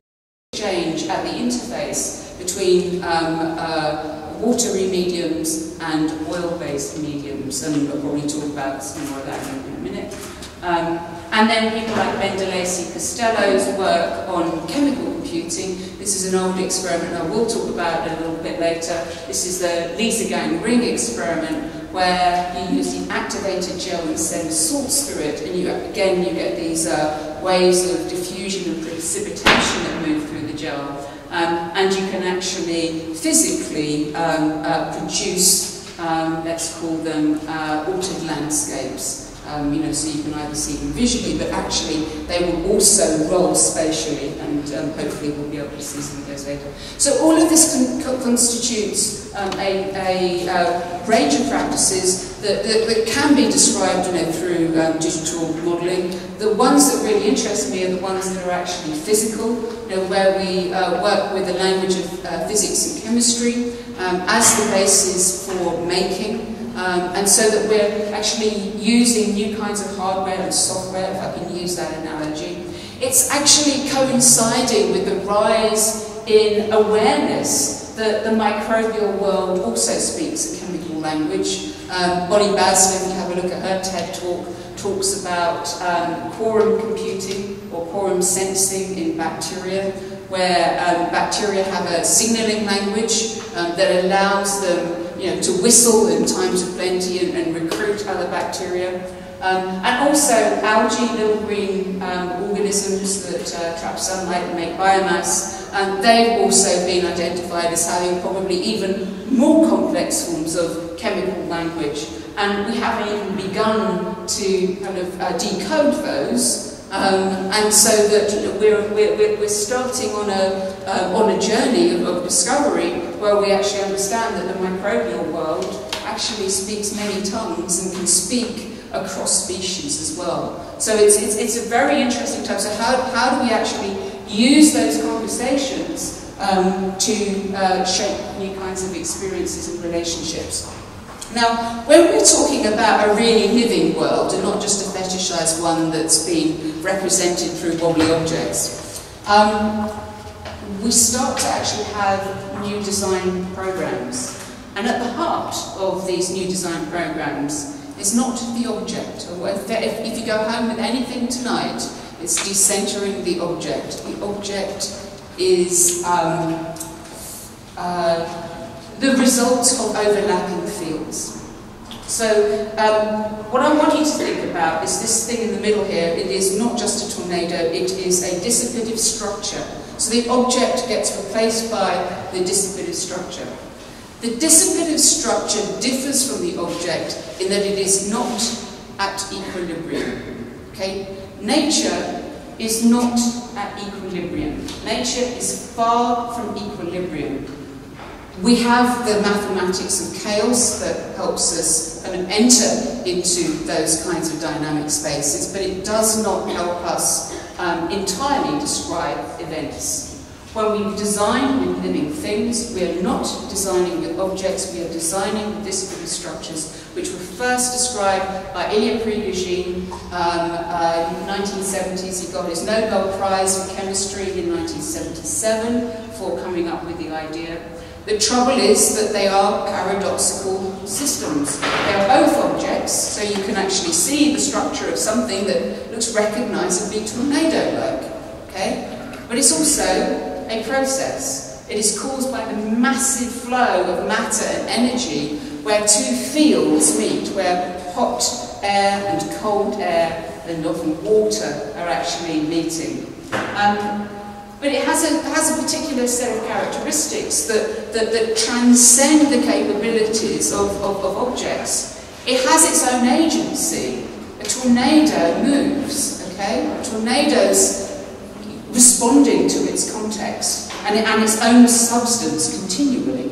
exchange at the interface between um, uh, watery mediums and oil-based mediums, and we'll probably talk about some more of that in, a minute. Um, and then people like Ben de Lacy Costello's work on chemical computing. This is an old experiment I will talk about a little bit later. This is the Liesegang ring experiment where you use the activated gel and salts through it, and you again you get these uh, waves of diffusion and precipitation that move through the gel. Um, and you can actually physically um, uh, produce, um, let's call them uh, altered landscapes. Um, you know, so you can either see them visually, but actually they will also roll spatially, and um, hopefully we'll be able to see some of those later. So all of this con constitutes um, a, a uh, range of practices that, that, that, can be described you know, through um, digital modelling. The ones that really interest me are the ones that are actually physical, you know, where we uh, work with the language of uh, physics and chemistry um, as the basis for making. Um, and so that we're actually using new kinds of hardware and software, if I can use that analogy. It's actually coinciding with the rise in awareness that the microbial world also speaks a chemical language. Um, Bonnie Bassler, if you have a look at her TED talk, talks about um, quorum computing or quorum sensing in bacteria, where um, bacteria have a signaling language um, that allows them you know, to whistle in times of plenty and, and recruit other bacteria. Um, and also algae, little green um, organisms that uh, trap sunlight and make biomass, um, they've also been identified as having probably even more complex forms of chemical language. And we haven't even begun to kind of uh, decode those, um, and so that you know, we're, we're, we're starting on a, uh, on a journey of, of, discovery where we actually understand that the microbial world actually speaks many tongues and can speak across species as well. So it's, it's, it's a very interesting time. So how, how do we actually use those conversations um, to uh, shape new kinds of experiences and relationships? Now, when we're talking about a really living world and not just a one that's been represented through wobbly objects, um, we start to actually have new design programs. And at the heart of these new design programs is not the object. If, if you go home with anything tonight, it's decentering the object. The object is um, uh, the result of overlapping fields. So um, what I want you to think about is this thing in the middle here. It is not just a tornado, it is a dissipative structure. So the object gets replaced by the dissipative structure. The dissipative structure differs from the object in that it is not at equilibrium. Okay? Nature is not at equilibrium. Nature is far from equilibrium. We have the mathematics of chaos that helps us enter into those kinds of dynamic spaces, but it does not help us um, entirely describe events. When we design with living things, we are not designing with objects, we are designing with dissipative structures, which were first described by Ilya Prigogine um, uh, in the 1970s. He got his Nobel Prize for Chemistry in 1977 for coming up with the idea. The trouble is that they are paradoxical systems. They are both objects, so you can actually see the structure of something that looks recognizably tornado-like. Okay? But it's also a process. It is caused by the massive flow of matter and energy where two fields meet, where hot air and cold air and often water are actually meeting. Um, but it has a, has a particular set of characteristics that, that, that transcend the capabilities of, of, of objects. It has its own agency. A tornado moves, okay? A tornado's responding to its context and, and its own substance continually.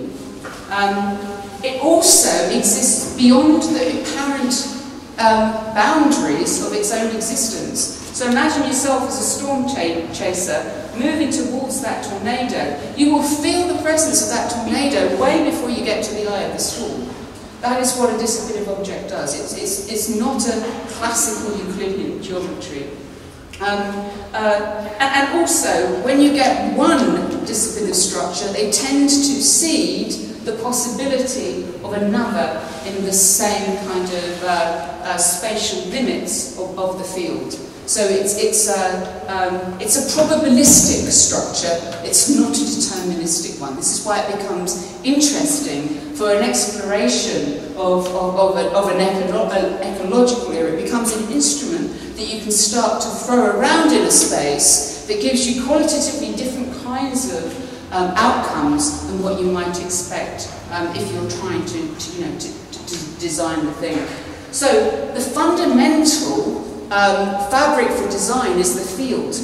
Um, it also exists beyond the apparent um, boundaries of its own existence. So imagine yourself as a storm chaser moving towards that tornado. You will feel the presence of that tornado way before you get to the eye of the storm. That is what a dissipative object does. It's, it's, it's not a classical Euclidean geometry. Um, uh, and, also, when you get one dissipative structure, they tend to seed the possibility of another in the same kind of uh, uh, spatial limits of, of, the field. So it's, it's, a, um, it's a probabilistic structure, it's not a deterministic one. This is why it becomes interesting for an exploration of, of, of, a, of an, eco an ecological era. It becomes an instrument that you can start to throw around in a space that gives you qualitatively different kinds of um, outcomes than what you might expect um, if you're trying to, to you know, to, to, design the thing. So the fundamental um, fabric for design is the field.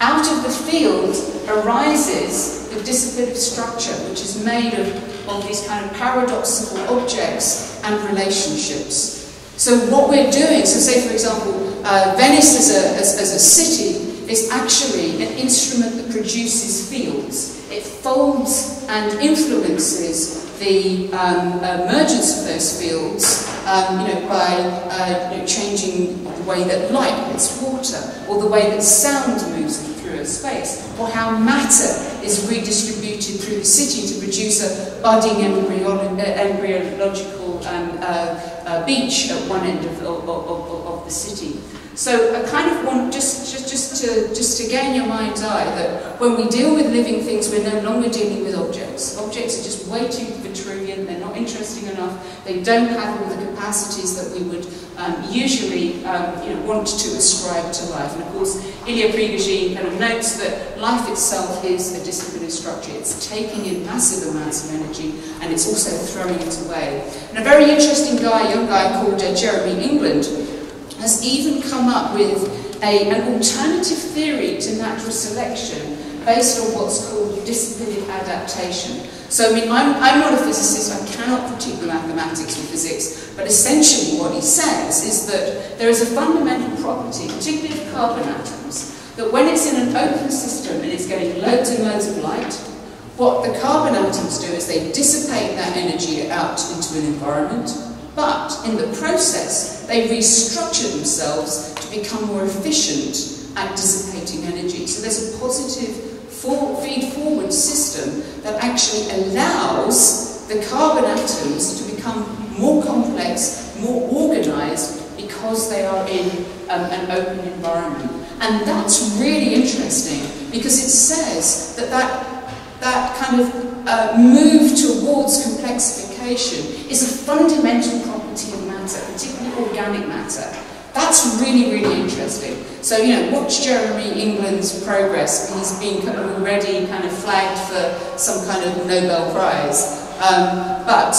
Out of the field arises the dissipative structure, which is made of, of these kind of paradoxical objects and relationships. So what we're doing, so say for example, uh, Venice as a, as, as a city is actually an instrument that produces fields. It folds and influences the um, emergence of those fields um, you know, by uh, you know, changing the way that light hits water, or the way that sound moves through a space, or how matter is redistributed through the city to produce a budding embryolo embryological um, uh, uh, beach at one end of, of, of, of the city. So I kind of want just, just, just, to, just to gain your mind's eye that when we deal with living things, we're no longer dealing with objects. Objects are just way too Vitruvian, they're not interesting enough, they don't have all the capacities that we would um, usually um, you know, want to ascribe to life. And of course, Ilya Prigogine kind of notes that life itself is a dissipative structure. It's taking in massive amounts of energy and it's also throwing it away. And a very interesting guy, a young guy called uh, Jeremy England, has even come up with a, an alternative theory to natural selection based on what's called dissipative adaptation. So, I mean, I'm, I'm not a physicist, I cannot critique the mathematics or physics, but essentially what he says is that there is a fundamental property, particularly of carbon atoms, that when it's in an open system and it's getting loads and loads of light, what the carbon atoms do is they dissipate that energy out into an environment, but in the process, they restructure themselves to become more efficient at dissipating energy. So there's a positive for feed-forward system that actually allows the carbon atoms to become more complex, more organized, because they are in um, an open environment. And that's really interesting because it says that that, that kind of uh, move towards complexification is a fundamental property of matter, particularly organic matter. That's really, really interesting. So, you know, watch Jeremy England's progress. He's been already kind of flagged for some kind of Nobel Prize. Um, but,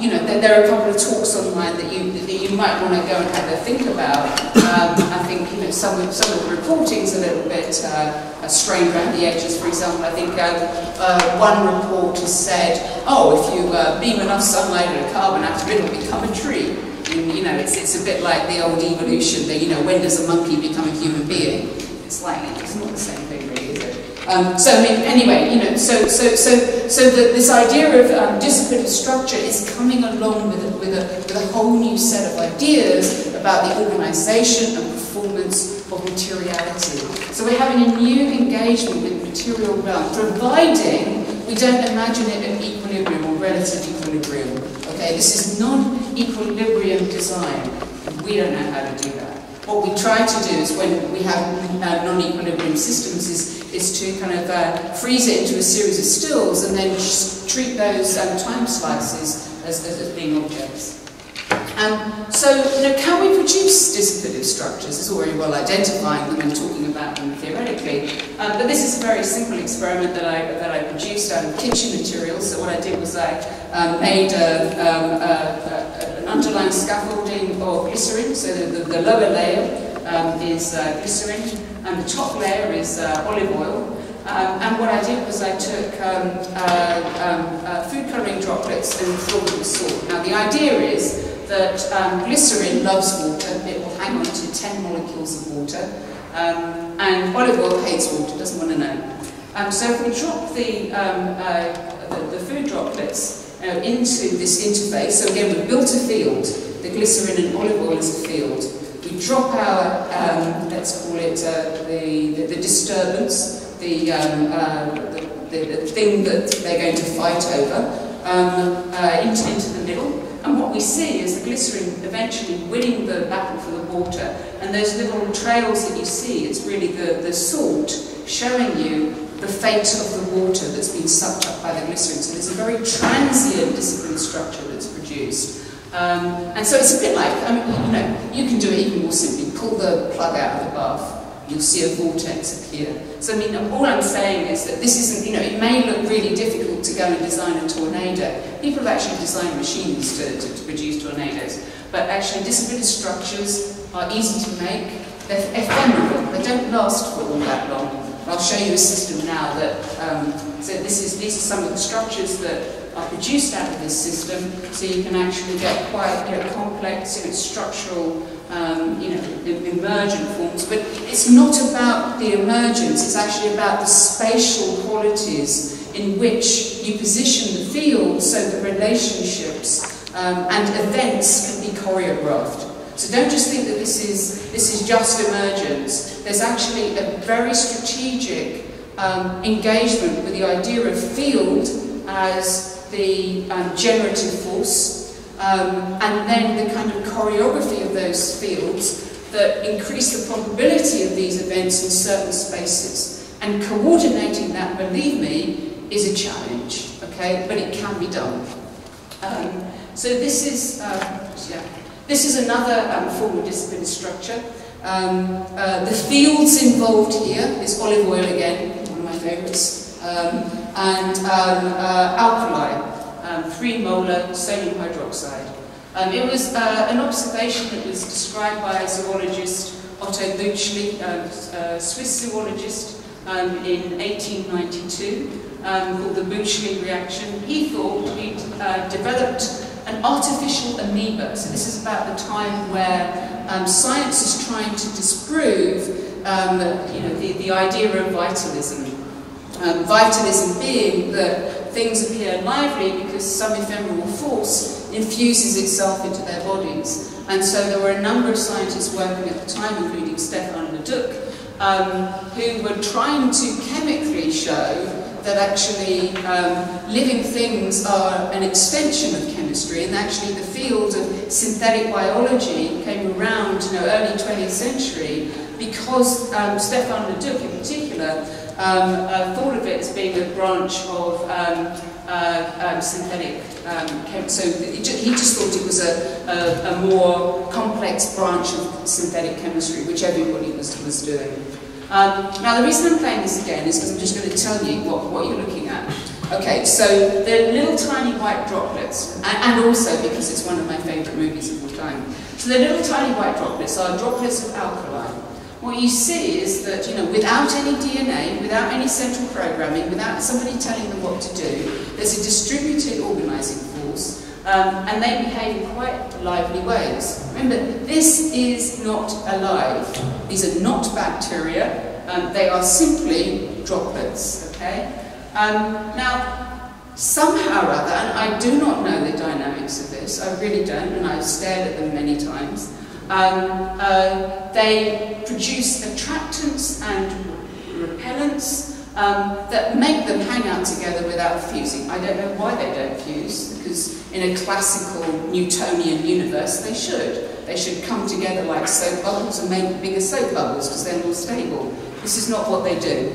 you know, there, there, are a couple of talks online that you, you might want to go and have a think about. Um, I think, you know, some of, some of the reporting is a little bit uh, strained around the edges. For example, I think uh, uh, one report has said, oh, if you uh, beam enough sunlight at a carbon atom, it'll become a tree. And, you know, it's, it's a bit like the old evolution that, you know, when does a monkey become a human being? It's like, it's not the same thing really, is it? Um, so I mean, anyway, you know, so so so so the, this idea of um, dissipative structure is coming along with a, with, a, with a whole new set of ideas about the organisation and performance of materiality. So we're having a new engagement with material realm, providing we don't imagine it in equilibrium or relative equilibrium. Okay, this is non-equilibrium design. We don't know how to do that. What we try to do is when we have non-equilibrium systems is, is to kind of uh, freeze it into a series of stills and then treat those um, time slices as, as, as being objects. Um, so, you know, can we produce dissipative structures? It's already well identifying them and talking about them theoretically. Um, but this is a very simple experiment that I, that I produced out of kitchen materials. So what I did was I um, made a, um, a, a, an underlying scaffolding of glycerin. So the, the, the lower layer um, is uh, glycerin and the top layer is uh, olive oil. Um, and what I did was I took um, uh, um, uh, food colouring droplets and filled them with salt. Now the idea is that um, glycerin loves water, it will hang on to 10 molecules of water, um, and olive oil hates water, doesn't want to know. So if we drop the, uh, the, the, food droplets into this interface, so again we've built a field, the glycerin and olive oil is a field, drop our, um, let's call it uh, the, the, the, disturbance, the, um, uh, the, the, thing that they're going to fight over, uh, into, into the middle, and what we see is the glycerin eventually winning the battle for the water. And those little trails that you see, it's really the, the salt showing you the fate of the water that's been sucked up by the glycerin. So it's a very transient dissipative structure that's produced. Um, and so it's a bit like, I mean, you know, you can do it even more simply. Pull the plug out of the bath you'll see a vortex appear. So I mean, all I'm saying is that this isn't, you know, it may look really difficult to go and design a tornado. People have actually designed machines to, to, to produce tornadoes. But actually, dissipative structures are easy to make. They're ephemeral. They don't last for all that long. I'll show you a system now that, um, so this is, these are some of the structures that are produced out of this system, so you can actually get quite you know, complex you know, structural um, you know, emergent forms, but it's not about the emergence, it's actually about the spatial qualities in which you position the field so that relationships um, and events can be choreographed. So don't just think that this is, this is just emergence. There's actually a very strategic um, engagement with the idea of field as the um, generative force, um, and then the kind of choreography of those fields that increase the probability of these events in certain spaces. And coordinating that, believe me, is a challenge, okay? But it can be done. Um, so this is, um, yeah, this is another um, form of dissipative structure. Um, uh, the fields involved here is olive oil again, one of my favourites, um, and uh, alkali um, 3 molar sodium hydroxide. Um, it was uh, an observation that was described by zoologist Otto Bütschli, um, a Swiss zoologist, um, in 1892, um, called the Bütschli reaction. He thought he'd uh, developed an artificial amoeba. So this is about the time where um, science is trying to disprove um, you know, the, the idea of vitalism. Um, vitalism being that things appear lively because some ephemeral force infuses itself into their bodies. And so there were a number of scientists working at the time, including Stefan Leduc, um, who were trying to chemically show that actually um, living things are an extension of chemistry and actually the field of synthetic biology came around you know, early 20th century because um, Stefan Leduc in particular uh, thought of it as being a branch of um, uh, um, synthetic um, so he just thought it was a, a, a, more complex branch of synthetic chemistry, which everybody was, was doing. Um, now the reason I'm playing this again is because I'm just going to tell you what, what you're looking at. Okay, so they're little tiny white droplets, and, and also because it's one of my favourite movies of all time. So the little tiny white droplets are droplets of alkali what you see is that, you know, without any DNA, without any central programming, without somebody telling them what to do, there's a distributed organising force, um, and they behave in quite lively ways. Remember, this is not alive. These are not bacteria. Um, they are simply droplets, okay? Um, now, somehow or other, and I do not know the dynamics of this, I really don't, and I've stared at them many times, um, uh, they produce attractants and repellents um, that make them hang out together without fusing. I don't know why they don't fuse, because in a classical Newtonian universe they should. They should come together like soap bubbles and make bigger soap bubbles because they're more stable. This is not what they do.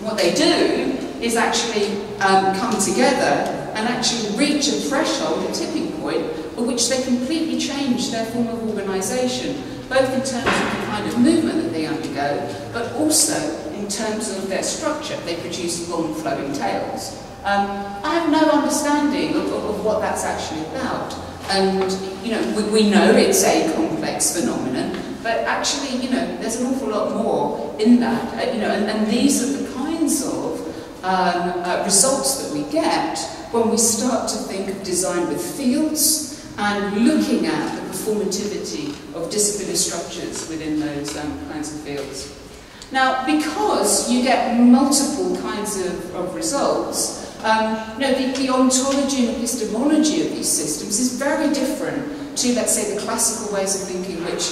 What they do is actually um, come together and actually reach a threshold, a tipping point, at which they completely change their form of organisation, both in terms of the kind of movement that they undergo, but also in terms of their structure, they produce long flowing tails. Um, I have no understanding of, of, what that's actually about. And, you know, we, we know it's a complex phenomenon, but actually, you know, there's an awful lot more in that. Uh, you know, and, and, these are the kinds of um, uh, results that we get when we start to think of design with fields and looking at the performativity of dissipative structures within those um, kinds of fields. Now, because you get multiple kinds of, of results, um, you know, the, the ontology and epistemology of these systems is very different to, let's say, the classical ways of thinking, which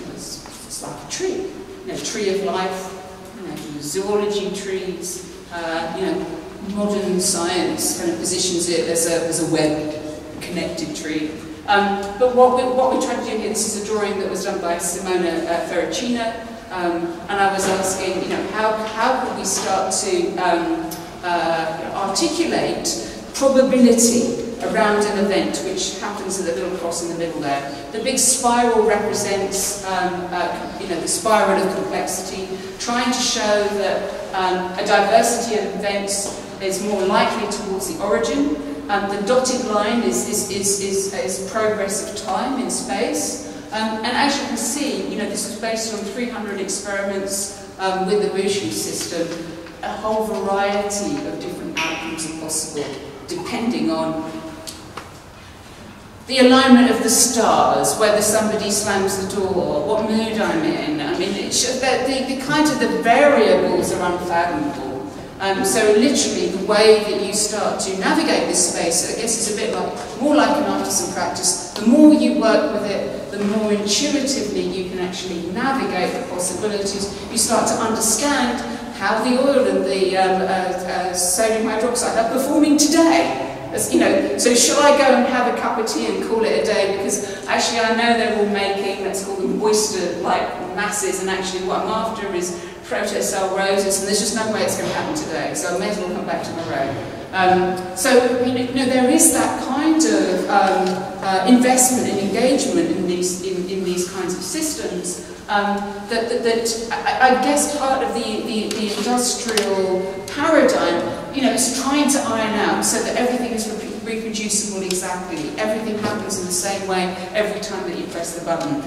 you know, it's, it's like a tree, you know, tree of life, you know, zoology trees, uh, you know, modern science kind of positions it as a, as a web-connected tree. Um, but what, we, what we tried to do here, this is a drawing that was done by Simona uh, Ferracina, um, and I was asking, you know, how, how could we start to um, uh, articulate probability around an event which happens at the little cross in the middle there. The big spiral represents um, uh, you know, the spiral of complexity, trying to show that um, a diversity of events is more likely towards the origin. Um, the dotted line is, is, is, is, is progress of time in space. Um, and as you can see, you know, this was based on 300 experiments um, with the Bütschli system. A whole variety of different outcomes are possible, depending on the alignment of the stars, whether somebody slams the door, what mood I'm in. I mean, should, the, the, the kind of the variables are unfathomable. Um, so literally the way that you start to navigate this space, I guess is a bit like, more like an artisan practice. The more you work with it, the more intuitively you can actually navigate the possibilities. You start to understand how the oil and the um, uh, uh, sodium hydroxide are performing today. As, you know, so shall I go and have a cup of tea and call it a day? Because actually I know they're all making, let's call them oyster-like masses, and actually what I'm after is protocell roses, and there's just no way it's going to happen today, so I may as well come back to my. Um, so, you know, there is that kind of um, uh, investment and engagement in these, in, in these kinds of systems um, that, that, that I, I, guess part of the, the, the, industrial paradigm, you know, is trying to iron out so that everything is reproducible exactly. Everything happens in the same way every time that you press the button.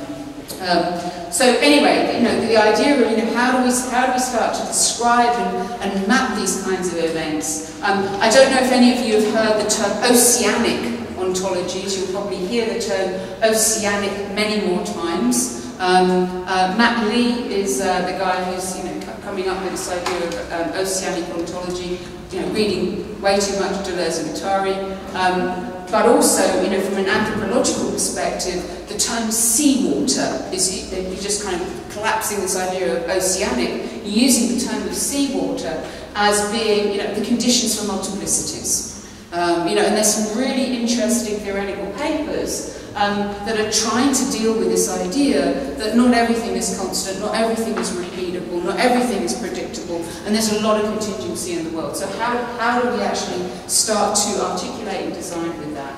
Um, so anyway, you know, the idea of, you know, how do we, how do we start to describe and, and map these kinds of events? Um, I don't know if any of you have heard the term oceanic ontologies. You'll probably hear the term oceanic many more times. Um, uh, Matt Lee is uh, the guy who's, you know, coming up with this idea of um, oceanic ontology, you know, reading way too much Deleuze and Guattari. Um, but also, you know, from an anthropological perspective, the term seawater is you're just kind of collapsing this idea of oceanic, using the term of seawater as being, you know, the conditions for multiplicities. Um, you know, and there's some really interesting theoretical papers um, that are trying to deal with this idea that not everything is constant, not everything is repeatable, not everything is predictable, and there's a lot of contingency in the world. So how, how do we actually start to articulate and design with that?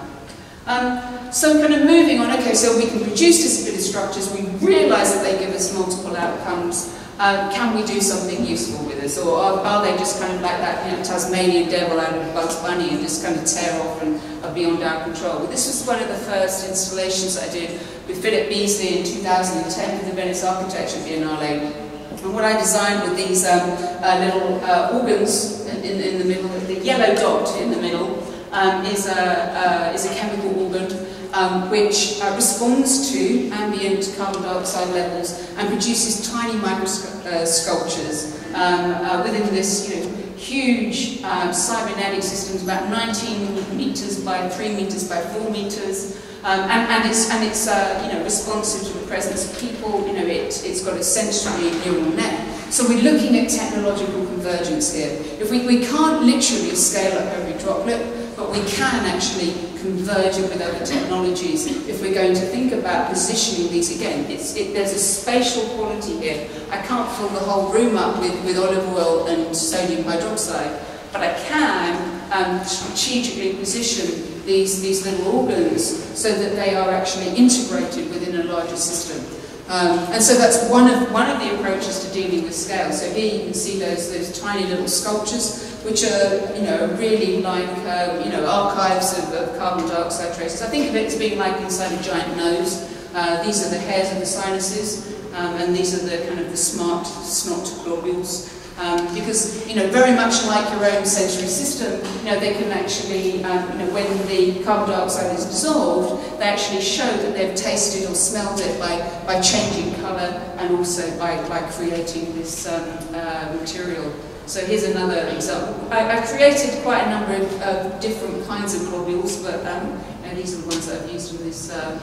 Um, so kind of moving on, okay, so we can produce distributed structures, we realise that they give us multiple outcomes, um, can we do something useful with this? Or are, are, they just kind of like that you know, Tasmanian devil out of Bugs Bunny and just kind of tear off and are beyond our control? Well, this was one of the first installations I did with Philip Beesley in 2010 for the Venice Architecture Biennale. And what I designed with these um, uh, little uh, organs in, in, the middle, the yellow dot in the middle um, is, a, uh, is a chemical organ um, which uh, responds to ambient carbon dioxide levels and produces tiny microscopic uh, sculptures um, uh, within this you know, huge um, cybernetic systems, about 19 meters by 3 meters by 4 meters. Um, and, and it's, and it's uh, you know, responsive to the presence of people, you know, it, it's got a sensory neural net. So we're looking at technological convergence here. If we, we can't literally scale up every droplet, but we can actually converge it with other technologies if we're going to think about positioning these again. It, there's a spatial quality here. I can't fill the whole room up with, with olive oil and sodium hydroxide, but I can um, strategically position these, these little organs so that they are actually integrated within a larger system. Um, and so that's one of, one of the approaches to dealing with scale. So here you can see those, those tiny little sculptures, which are, you know, really like, um, you know, archives of, of, carbon dioxide traces. I think of it as being like inside a giant nose. Uh, these are the hairs of the sinuses, um, and these are the kind of the smart snot globules. Um, because, you know, very much like your own sensory system, you know, they can actually, um, you know, when the carbon dioxide is dissolved, they actually show that they've tasted or smelled it by, by changing colour and also by, by creating this um, uh, material. So here's another example. I, have created quite a number of, of, different kinds of globules, but um, these are the ones that I've used in this uh,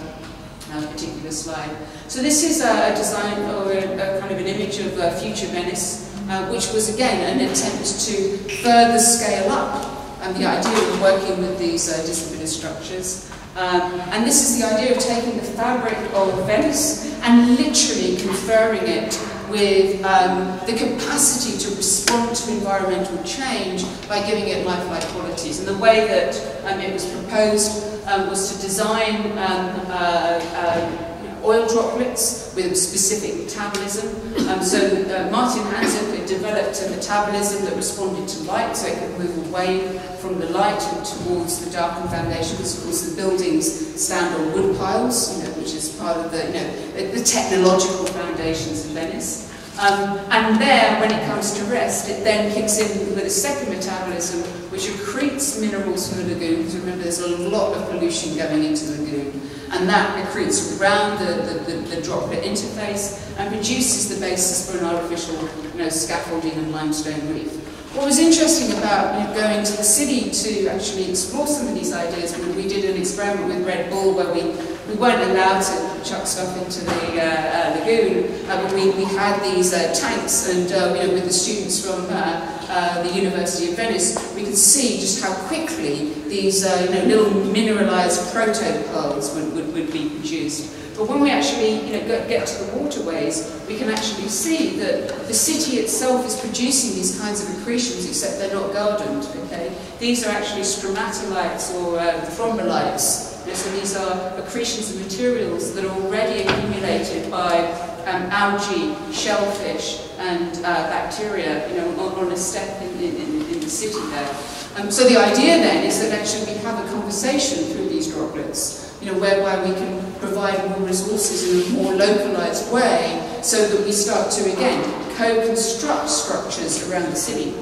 uh, particular slide. So this is a, design or a, a, kind of an image of uh, future Venice uh, which was again an attempt to further scale up um, the idea of working with these uh, distributed structures. Um, and this is the idea of taking the fabric of Venice and literally conferring it with um, the capacity to respond to environmental change by giving it lifelike qualities. And the way that um, it was proposed um, was to design um, uh, uh, oil droplets with specific metabolism. Um, so uh, Martin Hansen developed a metabolism that responded to light, so it could move away from the light and towards the darkened foundations. Of course, the buildings stand on wood piles, you know, which is part of the, you know, the technological foundations of Venice. Um, and there, when it comes to rest, it then kicks in with a second metabolism which accretes minerals from the lagoon, because remember there's a lot of pollution going into the lagoon and that accretes around the, the, the, the, droplet interface and produces the basis for an artificial you know, scaffolding and limestone reef. What was interesting about you know, going to the city to actually explore some of these ideas, we did an experiment with Red Bull where we, we weren't allowed to chuck stuff into the uh, uh, lagoon, uh, but we, we had these uh, tanks and uh, you know, with the students from uh, the University of Venice, we could see just how quickly these you know, little mineralized proto-pearls would, would, would be produced. But when we actually you know, get to the waterways, we can actually see that the city itself is producing these kinds of accretions, except they're not gardened. Okay? These are actually stromatolites or uh, thrombolites. So these are accretions of materials that are already accumulated by um, algae, shellfish, and uh, bacteria, you know, on, on a step in, in, in, the city there. Um, so the idea then is that actually we have a conversation through these droplets, you know, whereby we can provide more resources in a more localized way so that we start to, again, co-construct structures around the city.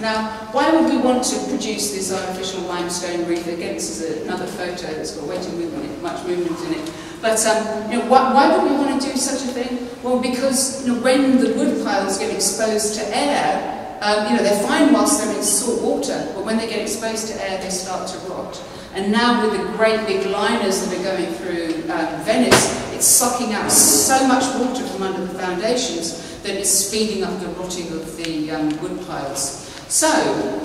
Now, why would we want to produce this artificial limestone reef? Again, this is another photo that's got way too movement, much movement in it. But um, you know, why, why, would we want to do such a thing? Well, because you know, when the wood piles get exposed to air, um, you know, they're fine whilst they're in salt water, but when they get exposed to air, they start to rot. And now with the great big liners that are going through um, Venice, it's sucking out so much water from under the foundations that it's speeding up the rotting of the um, wood piles. So,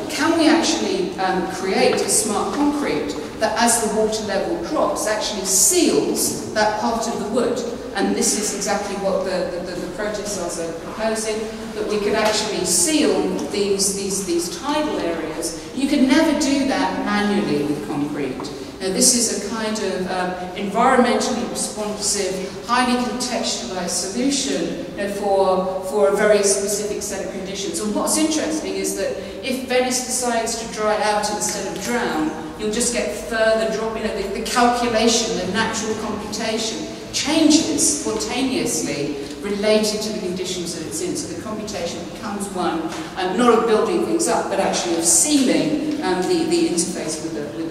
can we actually um, create a smart concrete that as the water level drops actually seals that part of the wood. And this is exactly what the, the, the, the are proposing, that we could actually seal these, these, these tidal areas. You could never do that manually with concrete. Now, this is a kind of um, environmentally responsive, highly contextualized solution you know, for, for a very specific set of conditions. And what's interesting is that if Venice decides to dry out instead of drown, you'll just get further drop, you know, the, the calculation, the natural computation changes spontaneously related to the conditions that it's in. So the computation becomes one, um, not of building things up, but actually of sealing um, the, the interface with the, with.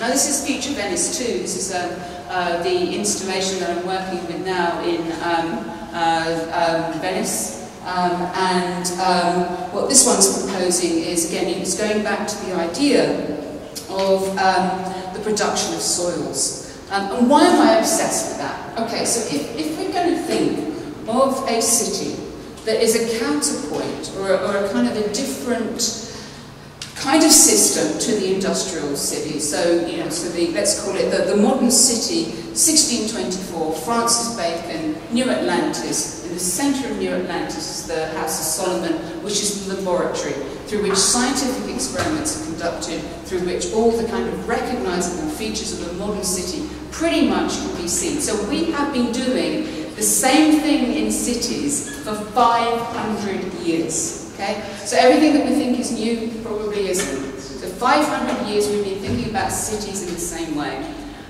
Now this is Future Venice too. This is um, uh, the installation that I'm working with now in um, uh, um, Venice. Um, and um, what this one's proposing is, again, it's going back to the idea of um, the production of soils. And why am I obsessed with that? Okay, so if, if we're going to think of a city that is a counterpoint or or a kind of a different kind of system to the industrial city. So, you know, so the, let's call it the, the modern city, 1624, Francis Bacon, New Atlantis. In the centre of New Atlantis is the House of Solomon, which is the laboratory through which scientific experiments are conducted, through which all the kind of recognisable features of the modern city pretty much can be seen. So we have been doing the same thing in cities for 500 years. Okay? So everything that we think is new probably isn't. So 500 years we've been thinking about cities in the same way.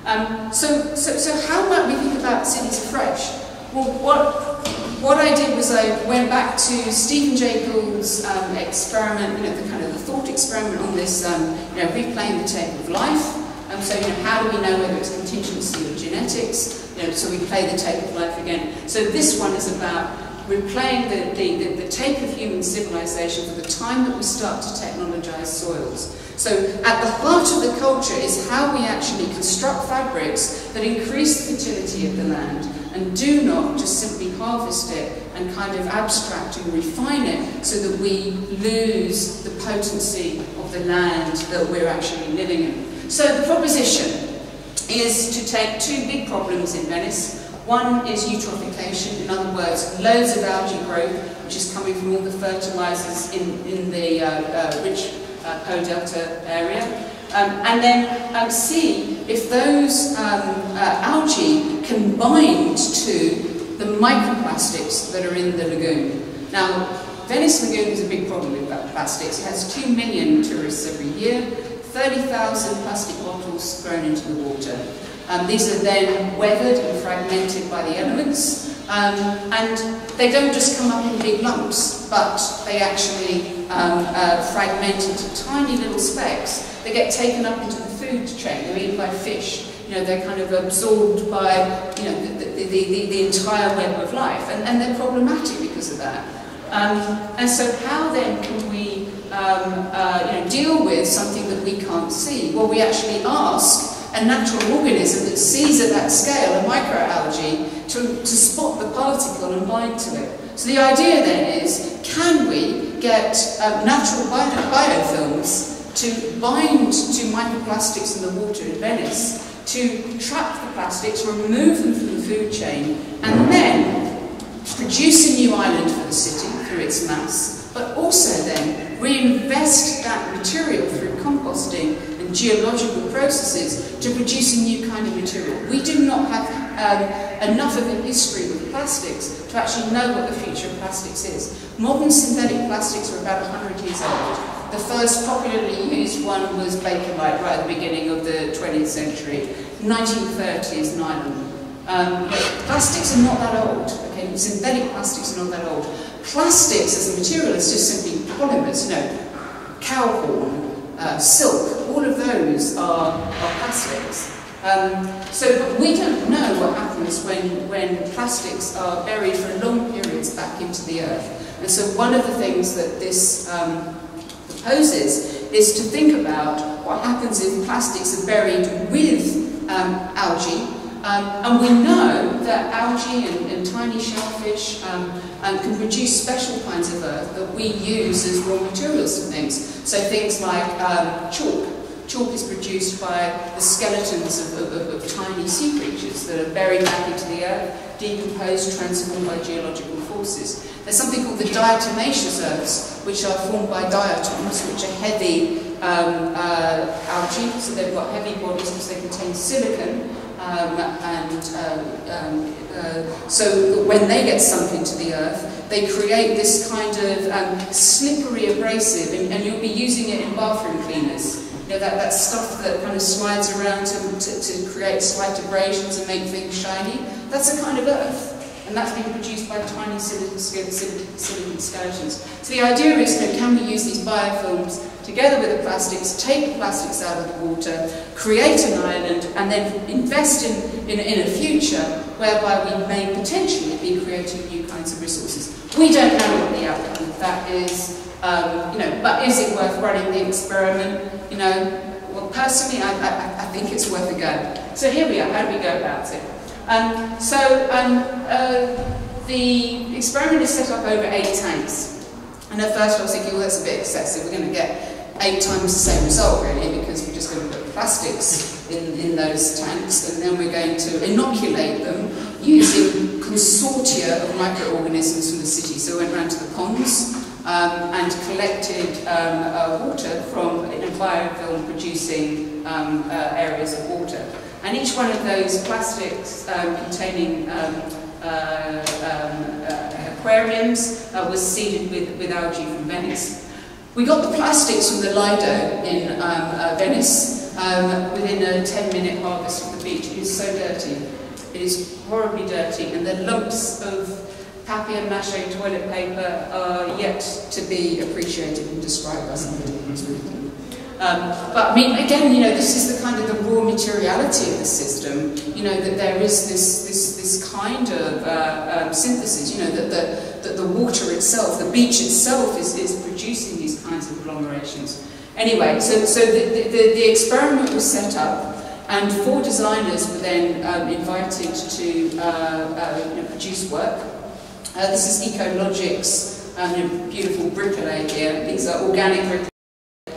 Um, so, so, so how might we think about cities afresh? Well, what, what I did was I went back to Stephen Jay Gould's um, experiment, you know, the kind of the thought experiment on this, um, you know, replaying the tape of life. Um, so, you know, how do we know whether it's contingency or genetics? You know, so we play the tape of life again. So this one is about replaying the, the, the, the tape of human civilization for the time that we start to technologize soils. So at the heart of the culture is how we actually construct fabrics that increase the fertility of the land and do not just simply harvest it and kind of abstract and refine it so that we lose the potency of the land that we're actually living in. So the proposition is to take two big problems in Venice, one is eutrophication, in other words, loads of algae growth, which is coming from all the fertilizers in, in the uh, uh, rich uh, Po Delta area. Um, and then um, see if those um, uh, algae can bind to the microplastics that are in the lagoon. Now, Venice Lagoon is a big problem with plastics. It has 2 million tourists every year, 30,000 plastic bottles thrown into the water. Um, these are then weathered and fragmented by the elements, um, and they don't just come up in big lumps, but they actually um, uh, fragment into tiny little specks. They get taken up into the food chain, they're eaten by fish, you know, they're kind of absorbed by, you know, the, the, the, the entire web of life, and, and they're problematic because of that. Um, and so how then can we um, uh, you know, deal with something that we can't see? Well, we actually ask a natural organism that sees at that scale a microalgae to, to spot the particle and bind to it. So the idea then is, can we get um, natural bio biofilms to bind to microplastics in the water in Venice, to trap the plastics, remove them from the food chain, and then produce a new island for the city through its mass, but also then reinvest that material through composting geological processes to produce a new kind of material. We do not have um, enough of a history with plastics to actually know what the future of plastics is. Modern synthetic plastics are about 100 years old. The first popularly used one was Bakelite right at the beginning of the 20th century. 1930s nylon. Um, plastics are not that old. Okay, synthetic plastics are not that old. Plastics as a material is just simply polymers. You know, cow horn, uh, silk, all of those are, are plastics. Um, so we don't know what happens when, when plastics are buried for long periods back into the earth. And so one of the things that this um, proposes is to think about what happens if plastics are buried with um, algae um, and we know that algae and, and tiny shellfish um, um, can produce special kinds of earth that we use as raw materials for things. So things like chalk. Chalk is produced by the skeletons of, of, of, tiny sea creatures that are buried back into the earth, decomposed, transformed by geological forces. There's something called the diatomaceous earths, which are formed by diatoms, which are heavy um, uh, algae, so they've got heavy bodies because they contain silicon, um, and uh, um, uh, so when they get sunk into the earth, they create this kind of um, slippery abrasive, and, and, you'll be using it in bathroom cleaners. You know, that, that stuff that kind of slides around to, to, to create slight abrasions and make things shiny, that's a kind of earth. and that's being produced by tiny silicon, skeletons. So the idea is, that can we use these biofilms together with the plastics, take the plastics out of the water, create an island, and then invest in, in, in a future whereby we may potentially be creating new kinds of resources. We don't know what the outcome of that is, um, you know, but is it worth running the experiment? You know, well, personally, I, I, I think it's worth a go. So here we are. How do we go about it? Um, so um, uh, the experiment is set up over eight tanks. And at first I was thinking, well, that's a bit excessive. We're going to get eight times the same result, really, because we're just going to put plastics in, in those tanks, and then we're going to inoculate them using consortia of microorganisms from the city. So we went around to the ponds, um, and collected um, uh, water from biofilm producing um, uh, areas of water. And each one of those plastics um, containing um, uh, um, uh, aquariums uh, was seeded with, with algae from Venice. We got the plastics from the Lido in uh, Venice within a 10 minute harvest of the beach. It is so dirty. It is horribly dirty and the lumps of papier-mâché toilet paper are yet to be appreciated and described by somebody who's them. Um, but I mean, again, you know, this is the kind of the raw materiality of the system. You know that there is this this this kind of uh, um, synthesis. You know that the that the water itself, the beach itself, is is producing these kinds of agglomerations. Anyway, so so the the, the experiment was set up. And four designers were then um, invited to uh, uh, you know, produce work uh, this is Ecologics, um, beautiful briccole here. These are organic briccole.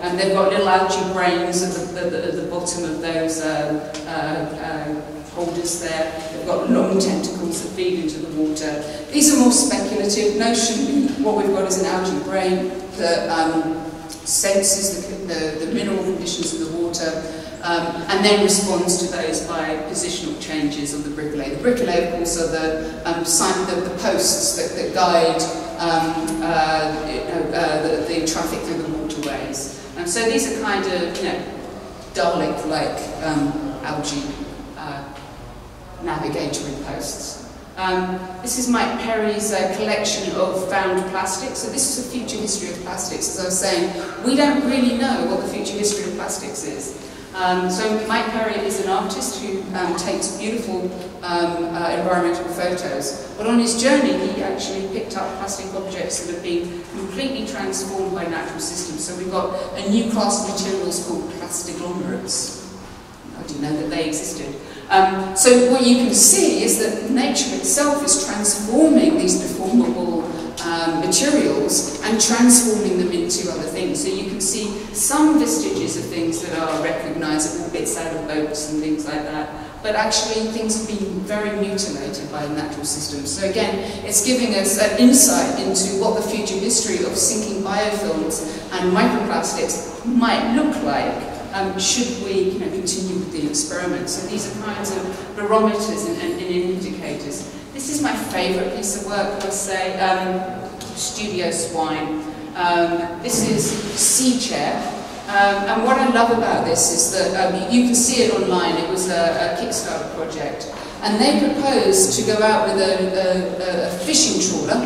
And they've got little algae brains at the, the, the, the bottom of those uh, uh, uh, holders there. They've got long tentacles that feed into the water. These are more speculative. Notion, what we've got is an algae brain that um, senses the, the, the mineral conditions of the water um, and then responds to those by positional changes of the briccole. The briccole, of course, are the, um, sign, the, the posts that, that guide um, uh, uh, the, the traffic through the waterways. And so these are kind of, you know, Dalek-like um, algae uh, navigatory posts. Um, this is Mike Perry's uh, collection of found plastics. So this is a future history of plastics. As I was saying, we don't really know what the future history of plastics is. Um, so Mike Perry is an artist who um, takes beautiful um, uh, environmental photos. But on his journey, he actually picked up plastic objects that have been completely transformed by natural systems. So we've got a new class of materials called plastiglomerates. I didn't know that they existed. Um, so what you can see is that nature itself is transforming these deformable um, materials and transforming them into other things. So you can see some vestiges of things that are recognisable, bits out of boats and things like that. But actually, things have been very mutilated by natural systems. So again, it's giving us an insight into what the future history of sinking biofilms and microplastics might look like um, should we you know, continue with the experiment. So these are kinds of barometers and, and, and indicators. This is my favourite piece of work, I must say, um, Studio Swine. Um, this is Sea Chair. Um, and what I love about this is that um, you can see it online. It was a, a Kickstarter project. And they proposed to go out with a, a, a fishing trawler.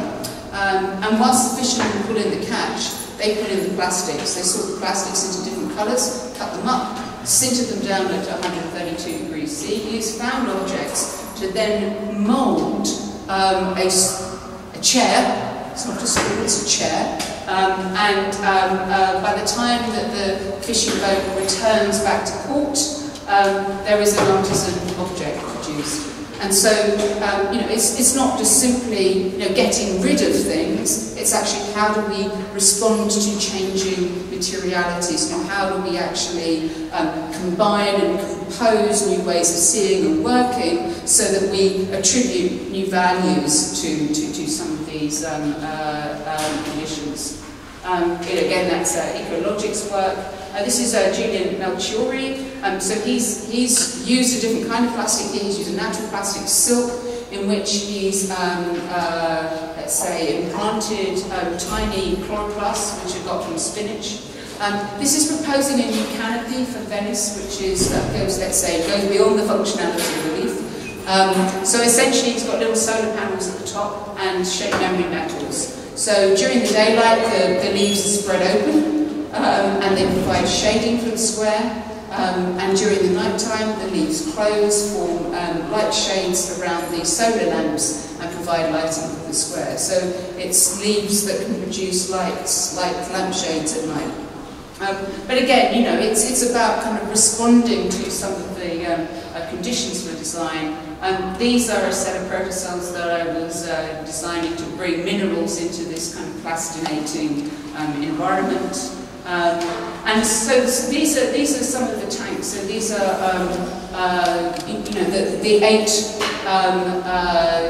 Um, and whilst the fishermen put in the catch, they put in the plastics. They sort the plastics into different colours, cut them up, sintered them down at 132 degrees C, used found objects to then mould um, a, a, chair, it's not a stool, it's a chair, um, and um, uh, by the time that the fishing boat returns back to port, um, there is an artisan object produced. And so, um, you know, it's, it's not just simply, you know, getting rid of things, it's actually how do we respond to changing materialities, you know, how do we actually um, combine and compose new ways of seeing and working so that we attribute new values to, to, to some of these um, uh, um, conditions. Um, again, that's uh, Ecologics work. Uh, this is uh, Julian Melchiori. Um, so he's, he's used a different kind of plastic. He's used a natural plastic silk in which he's, um, uh, let's say, implanted um, tiny chloroplasts, which are got from spinach. Um, this is proposing a new canopy for Venice, which is, uh, goes, let's say, goes beyond the functionality of the leaf. Um, so essentially it's got little solar panels at the top and shape memory metals. So during the daylight the, the leaves are spread open um, and they provide shading for the square. Um, and during the night time, the leaves close, form um, light shades around the solar lamps and provide lighting for the square. So it's leaves that can produce lights, like lampshades at night. Um, but again, you know, it's, it's about kind of responding to some of the um, uh, conditions for design. Um, these are a set of protocells that I was uh, designing to bring minerals into this kind of plastinating um, environment. Um, and so these are these are some of the tanks. So these are um, uh, you know the, the eight um, uh,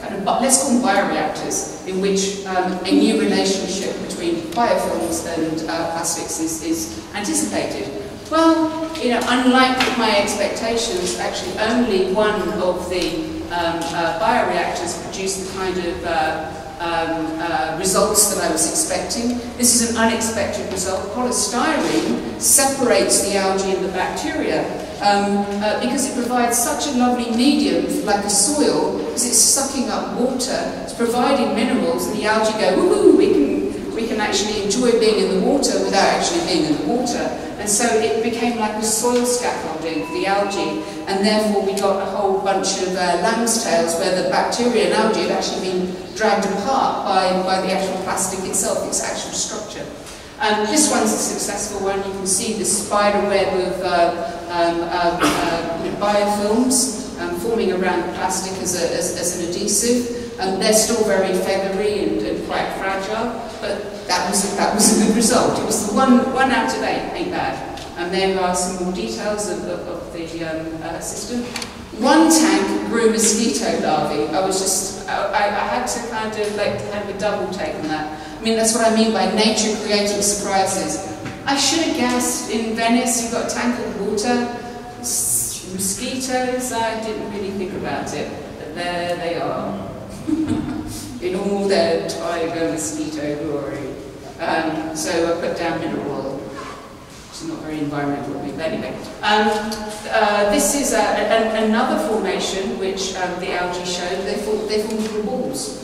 kind of let's call them bioreactors in which um, a new relationship between biofilms and uh, plastics is, is anticipated. Well, you know, unlike my expectations, actually only one of the um, uh, bioreactors produced the kind of uh, um, uh, results that I was expecting. This is an unexpected result. Polystyrene separates the algae and the bacteria um, uh, because it provides such a lovely medium, like a soil, because it's sucking up water, it's providing minerals, and the algae go, woohoo, we can, we can actually enjoy being in the water without actually being in the water. And so it became like a soil scaffolding for the algae, and therefore we got a whole bunch of uh, lamb's tails where the bacteria and algae had actually been dragged apart by, by the actual plastic itself, its actual structure. Um, this one's a successful one. You can see the spider web of uh, um, uh, uh, biofilms um, forming around the plastic as, a, as, as an adhesive. Um, they're still very feathery and, and, quite fragile, but that was, a, that was a good result. It was the one, one out of eight, ain't bad. And there are some more details of, of, of the um, uh, system. One tank grew mosquito larvae. I was just, I, I, had to kind of like have a double take on that. I mean, that's what I mean by nature creating surprises. I should have guessed in Venice you've got a tank of water, mosquitoes, I didn't really think about it, but there they are. In all their tiger mosquito glory. Um, so I put down mineral oil not very environmental but anyway. Um, uh, this is a, a, another formation which um, the algae showed. They, formed, they formed little balls.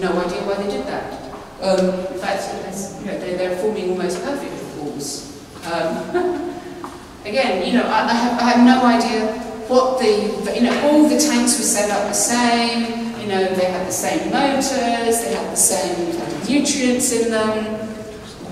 No idea why they did that. Um, in fact, they're, forming almost perfect balls. Um, again, you know, I, I, have, I have no idea what the, you know, all the tanks were set up the same, you know, they had the same motors, they had the same kind of nutrients in them,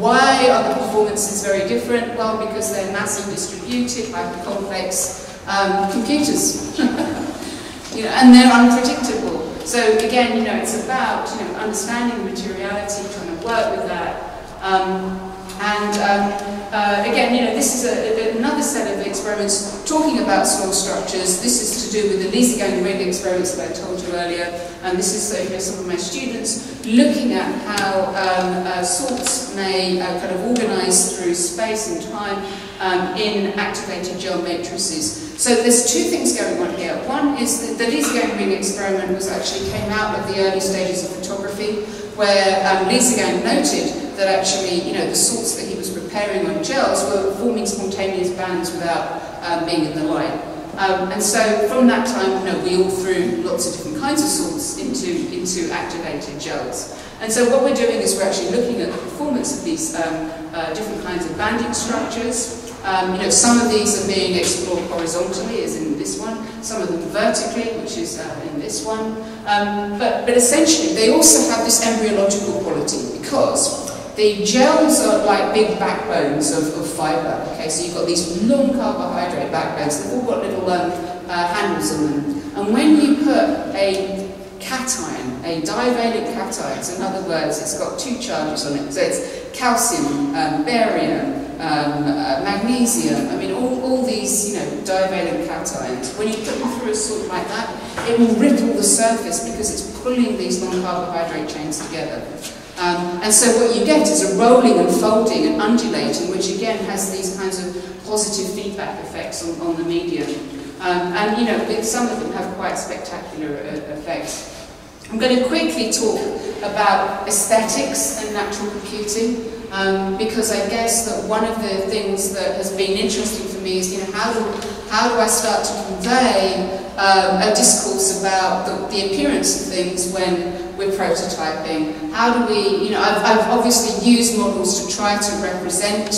why are the performances very different? Well, because they're massively distributed, hyper-complex um, computers. you know, and they're unpredictable. So again, you know, it's about you know, understanding materiality, trying to work with that. Um, and um, uh, again, you know, this is a, another set of experiments talking about soil structures. This is to do with the Liesegang ring experiments that I told you earlier. And this is uh, you know, some of my students looking at how um, uh, salts may uh, kind of organize through space and time um, in activated gel matrices. So there's two things going on here. One is that the Liesegang ring experiment was actually came out at the early stages of photography, where um, Liesegang noted that actually, you know, the salts that he was preparing on gels were forming spontaneous bands without um, being in the light. Um, and so from that time, you know, we all threw lots of different kinds of salts into, into activated gels. And so what we're doing is we're actually looking at the performance of these um, uh, different kinds of banding structures. Um, you know, some of these are being explored horizontally, as in this one, some of them vertically, which is uh, in this one. Um, but, but essentially, they also have this embryological quality because the gels are like big backbones of, of fibre. Okay, so you've got these long carbohydrate backbones. They've all got little um, uh, handles on them. And when you put a cation, a divalent cation, in other words, it's got two charges on it. So it's calcium, um, barium, um, uh, magnesium. I mean, all, all these, you know, divalent cations. When you put them through a salt like that, it will ripple the surface because it's pulling these long carbohydrate chains together. Um, and so what you get is a rolling and folding and undulating, which again has these kinds of positive feedback effects on, on the medium. Um, and you know, some of them have quite spectacular uh, effects. I'm going to quickly talk about aesthetics and natural computing. um, because I guess that one of the things that has been interesting for me is, you know, how do, how do I start to convey um, a discourse about the, the appearance of things when we're prototyping? How do we, you know, I've, I've obviously used models to try to represent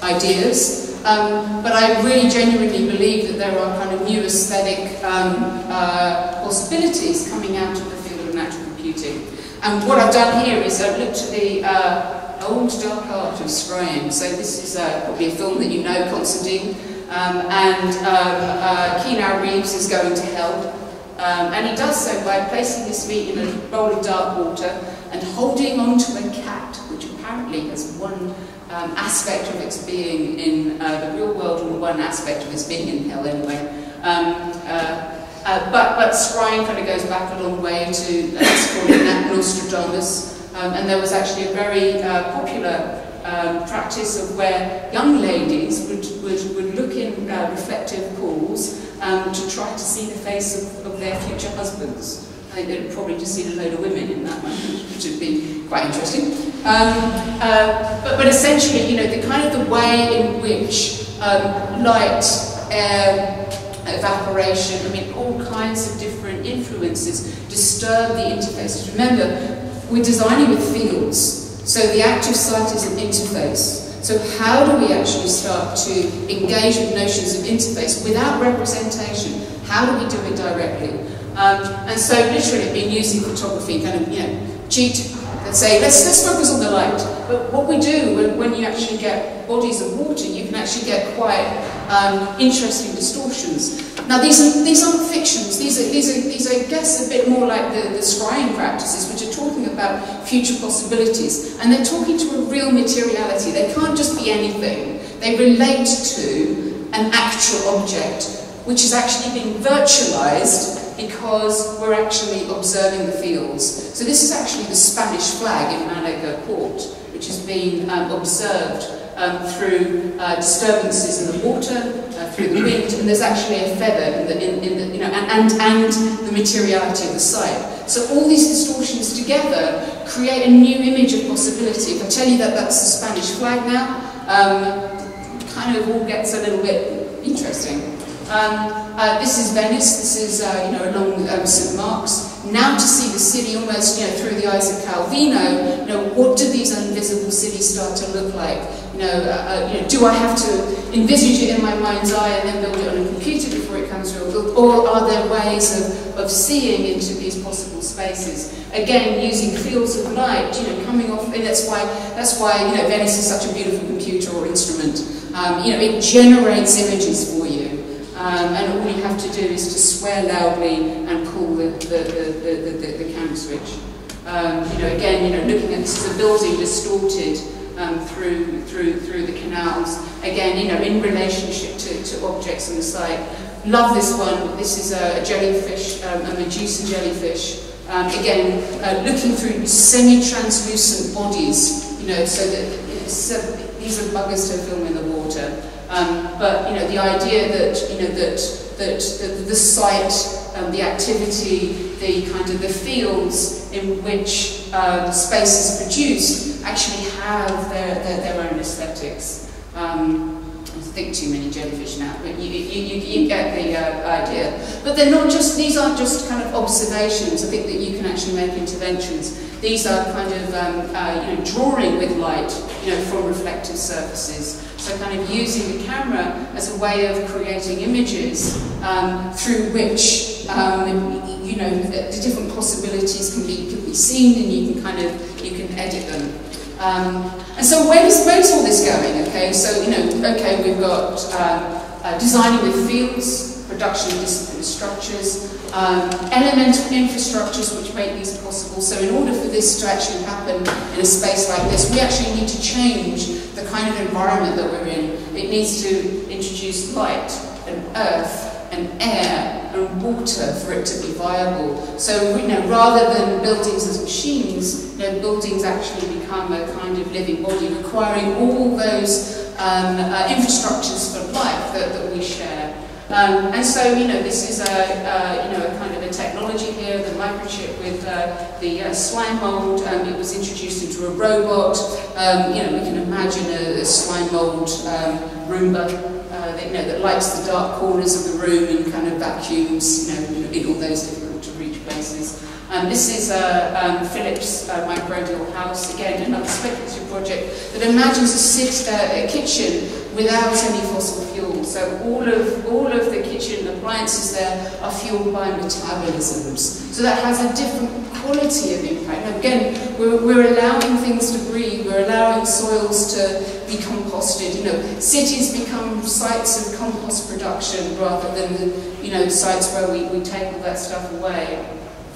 ideas, um, but I really genuinely believe that there are kind of new aesthetic um, uh, possibilities coming out of the field of natural computing. And what I've done here is I've looked at the uh, old dark art of scrying. So this is uh, probably a film that you know, Constantine. Um, and um, uh, Keanu Reeves is going to help. Um, and he does so by placing his feet in a bowl of dark water and holding onto a cat, which apparently has one um, aspect of its being in uh, the real world and one aspect of its being in hell anyway. Um, uh, uh, but, but scrying kind of goes back a long way to, let's call it Nostradamus. Um, and there was actually a very uh, popular um, practice of where young ladies would, would, would look in uh, reflective pools um, to try to see the face of, of their future husbands. I think they'd probably just seen a load of women in that one, which would be quite interesting. Um, uh, but, but essentially, you know, the kind of the way in which um, light, air, evaporation, I mean, all kinds of different influences disturb the interfaces. Remember, we're designing with fields, so the active site is an interface. So how do we actually start to engage with notions of interface without representation? How do we do it directly? Um, and so literally been using photography, kind of, you know, cheat and say, let's, let's focus on the light. But what we do when, when you actually get bodies of water, you can actually get quite um, interesting distortions. Now these are these aren't fictions. These are these are these are I guess a bit more like the, the scrying practices, which are talking about future possibilities, and they're talking to a real materiality. They can't just be anything. They relate to an actual object, which is actually being virtualized because we're actually observing the fields. So this is actually the Spanish flag in Malaga port, which has been um, observed um, through uh, disturbances in the water, uh, through the wind, and there's actually a feather in the, in, in the you know, and, and, and the materiality of the site. So all these distortions together create a new image of possibility. If I tell you that that's the Spanish flag now, um, kind of all gets a little bit interesting. Um, uh, this is Venice, this is, uh, you know, along um, St. Mark's. Now to see the city almost, you know, through the eyes of Calvino, you know, what do these invisible cities start to look like? You know, uh, uh, you know, do I have to envisage it in my mind's eye and then build it on a computer before it comes real? Or are there ways of, of seeing into these possible spaces? Again, using fields of light, you know, coming off, and that's why, that's why, you know, Venice is such a beautiful computer or instrument. Um, you know, it generates images for. um, and all you have to do is to swear loudly and call the, the, the, the, the, the cam switch. Um, you know, again, you know, looking at this as a building distorted um, through, through, through the canals. Again, you know, in relationship to, to objects on the site. Love this one. This is a, jellyfish, um, a Medusa jellyfish. Um, again, uh, looking through semi-translucent bodies, you know, so that uh, these are buggers to film in the water. Um, but you know, the idea that you know that that, that the site, um, the activity, the kind of the fields in which uh, space is produced actually have their, their, their own aesthetics. Um, I think too many jellyfish now, but you, you, you, you get the uh, idea. But they're not just, these aren't just kind of observations. I think that you can actually make interventions. These are kind of, um, uh, you know, drawing with light, you know, from reflective surfaces. So kind of using the camera as a way of creating images um, through which, um, you know, the, different possibilities can be, can be seen and you can kind of, you can edit them. Um, and so where's, where's all this going? Okay, so, you know, okay, we've got um, uh, designing with fields, production of structures, um, elemental infrastructures which make these possible. So in order for this to actually happen in a space like this, we actually need to change the kind of environment that we're in. It needs to introduce light and earth and air and water for it to be viable. So you know, rather than buildings as machines, you know, buildings actually become a kind of living body requiring all those um, uh, infrastructures for life that, that we share. Um, and so, you know, this is a, uh, you know, a kind of a technology here, the microchip with uh, the uh, slime mold. Um, it was introduced into a robot. Um, you know, we can imagine a, a slime mold um, Roomba uh, that, you know, that lights the dark corners of the room and kind of vacuums, you know, in all those difficult to reach places. Um, this is uh, um, Philips uh, microbial house, again another speculative project that imagines a, uh, a kitchen without any fossil fuel. So all of, all of the kitchen appliances there are fueled by metabolisms. So that has a different quality of impact. And again, we're, we're allowing things to breathe, we're allowing soils to be composted. You know, cities become sites of compost production rather than, you know, sites where we, we take all that stuff away.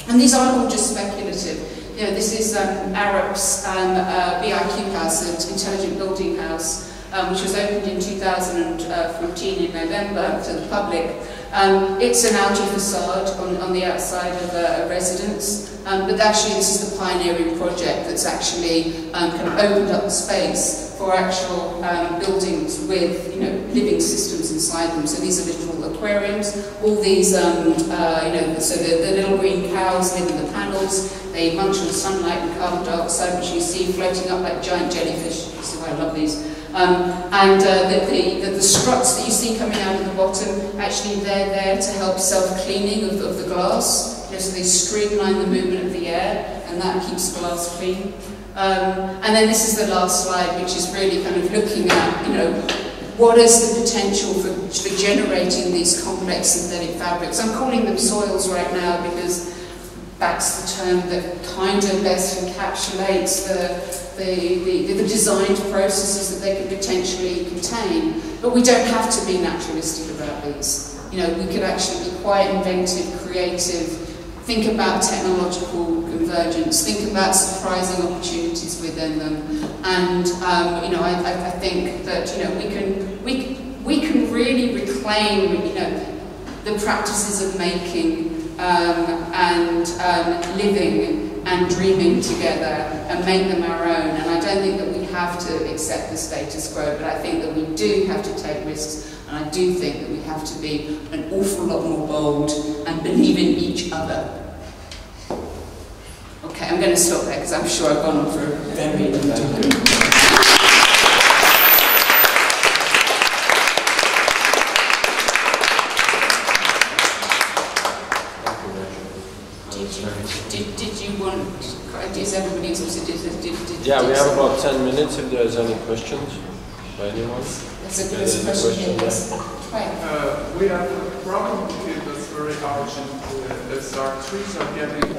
And these aren't all just speculative. You know, this is um, Arup's um, uh, BIQ house, an intelligent building house, um, which was opened in 2014 in November to the public. Um, it's an algae facade on, on the outside of a, a residence, um, but actually this is the pioneering project that's actually um, kind of opened up the space for actual um, buildings with you know living systems inside them. So these are little aquariums. All these, um, uh, you know, so the, the little green cows live in the panels. They munch on sunlight and carbon dioxide, which you see floating up like giant jellyfish. So I love these. Um, and uh, the, the, the, struts that you see coming out of the bottom, actually they're there to help self-cleaning of, of the glass. You know, so they streamline the movement of the air, and that keeps the glass clean. Um, and then this is the last slide, which is really kind of looking at, you know, what is the potential for, for generating these complex synthetic fabrics. I'm calling them soils right now because that's the term that kind of best encapsulates the, the, the, the designed processes that they could potentially contain. But we don't have to be naturalistic about these. You know, we could actually be quite inventive, creative, think about technological convergence, think about surprising opportunities within them. And, um, you know, I, I think that, you know, we can, we, we can really reclaim, you know, the practices of making um, and um, living and dreaming together and make them our own. And I don't think that we have to accept the status quo, but I think that we do have to take risks and I do think that we have to be an awful lot more bold and believe in each other. Okay, I'm going to stop there because I'm sure I've gone on for a very long time. Did, did you want, is everybody exhausted? Did, did, did, yeah, we have about 10 minutes if there's any questions by anyone. That's a, that's a question here. Yes. Uh, we have a problem here that's very urgent. Uh, as our trees are getting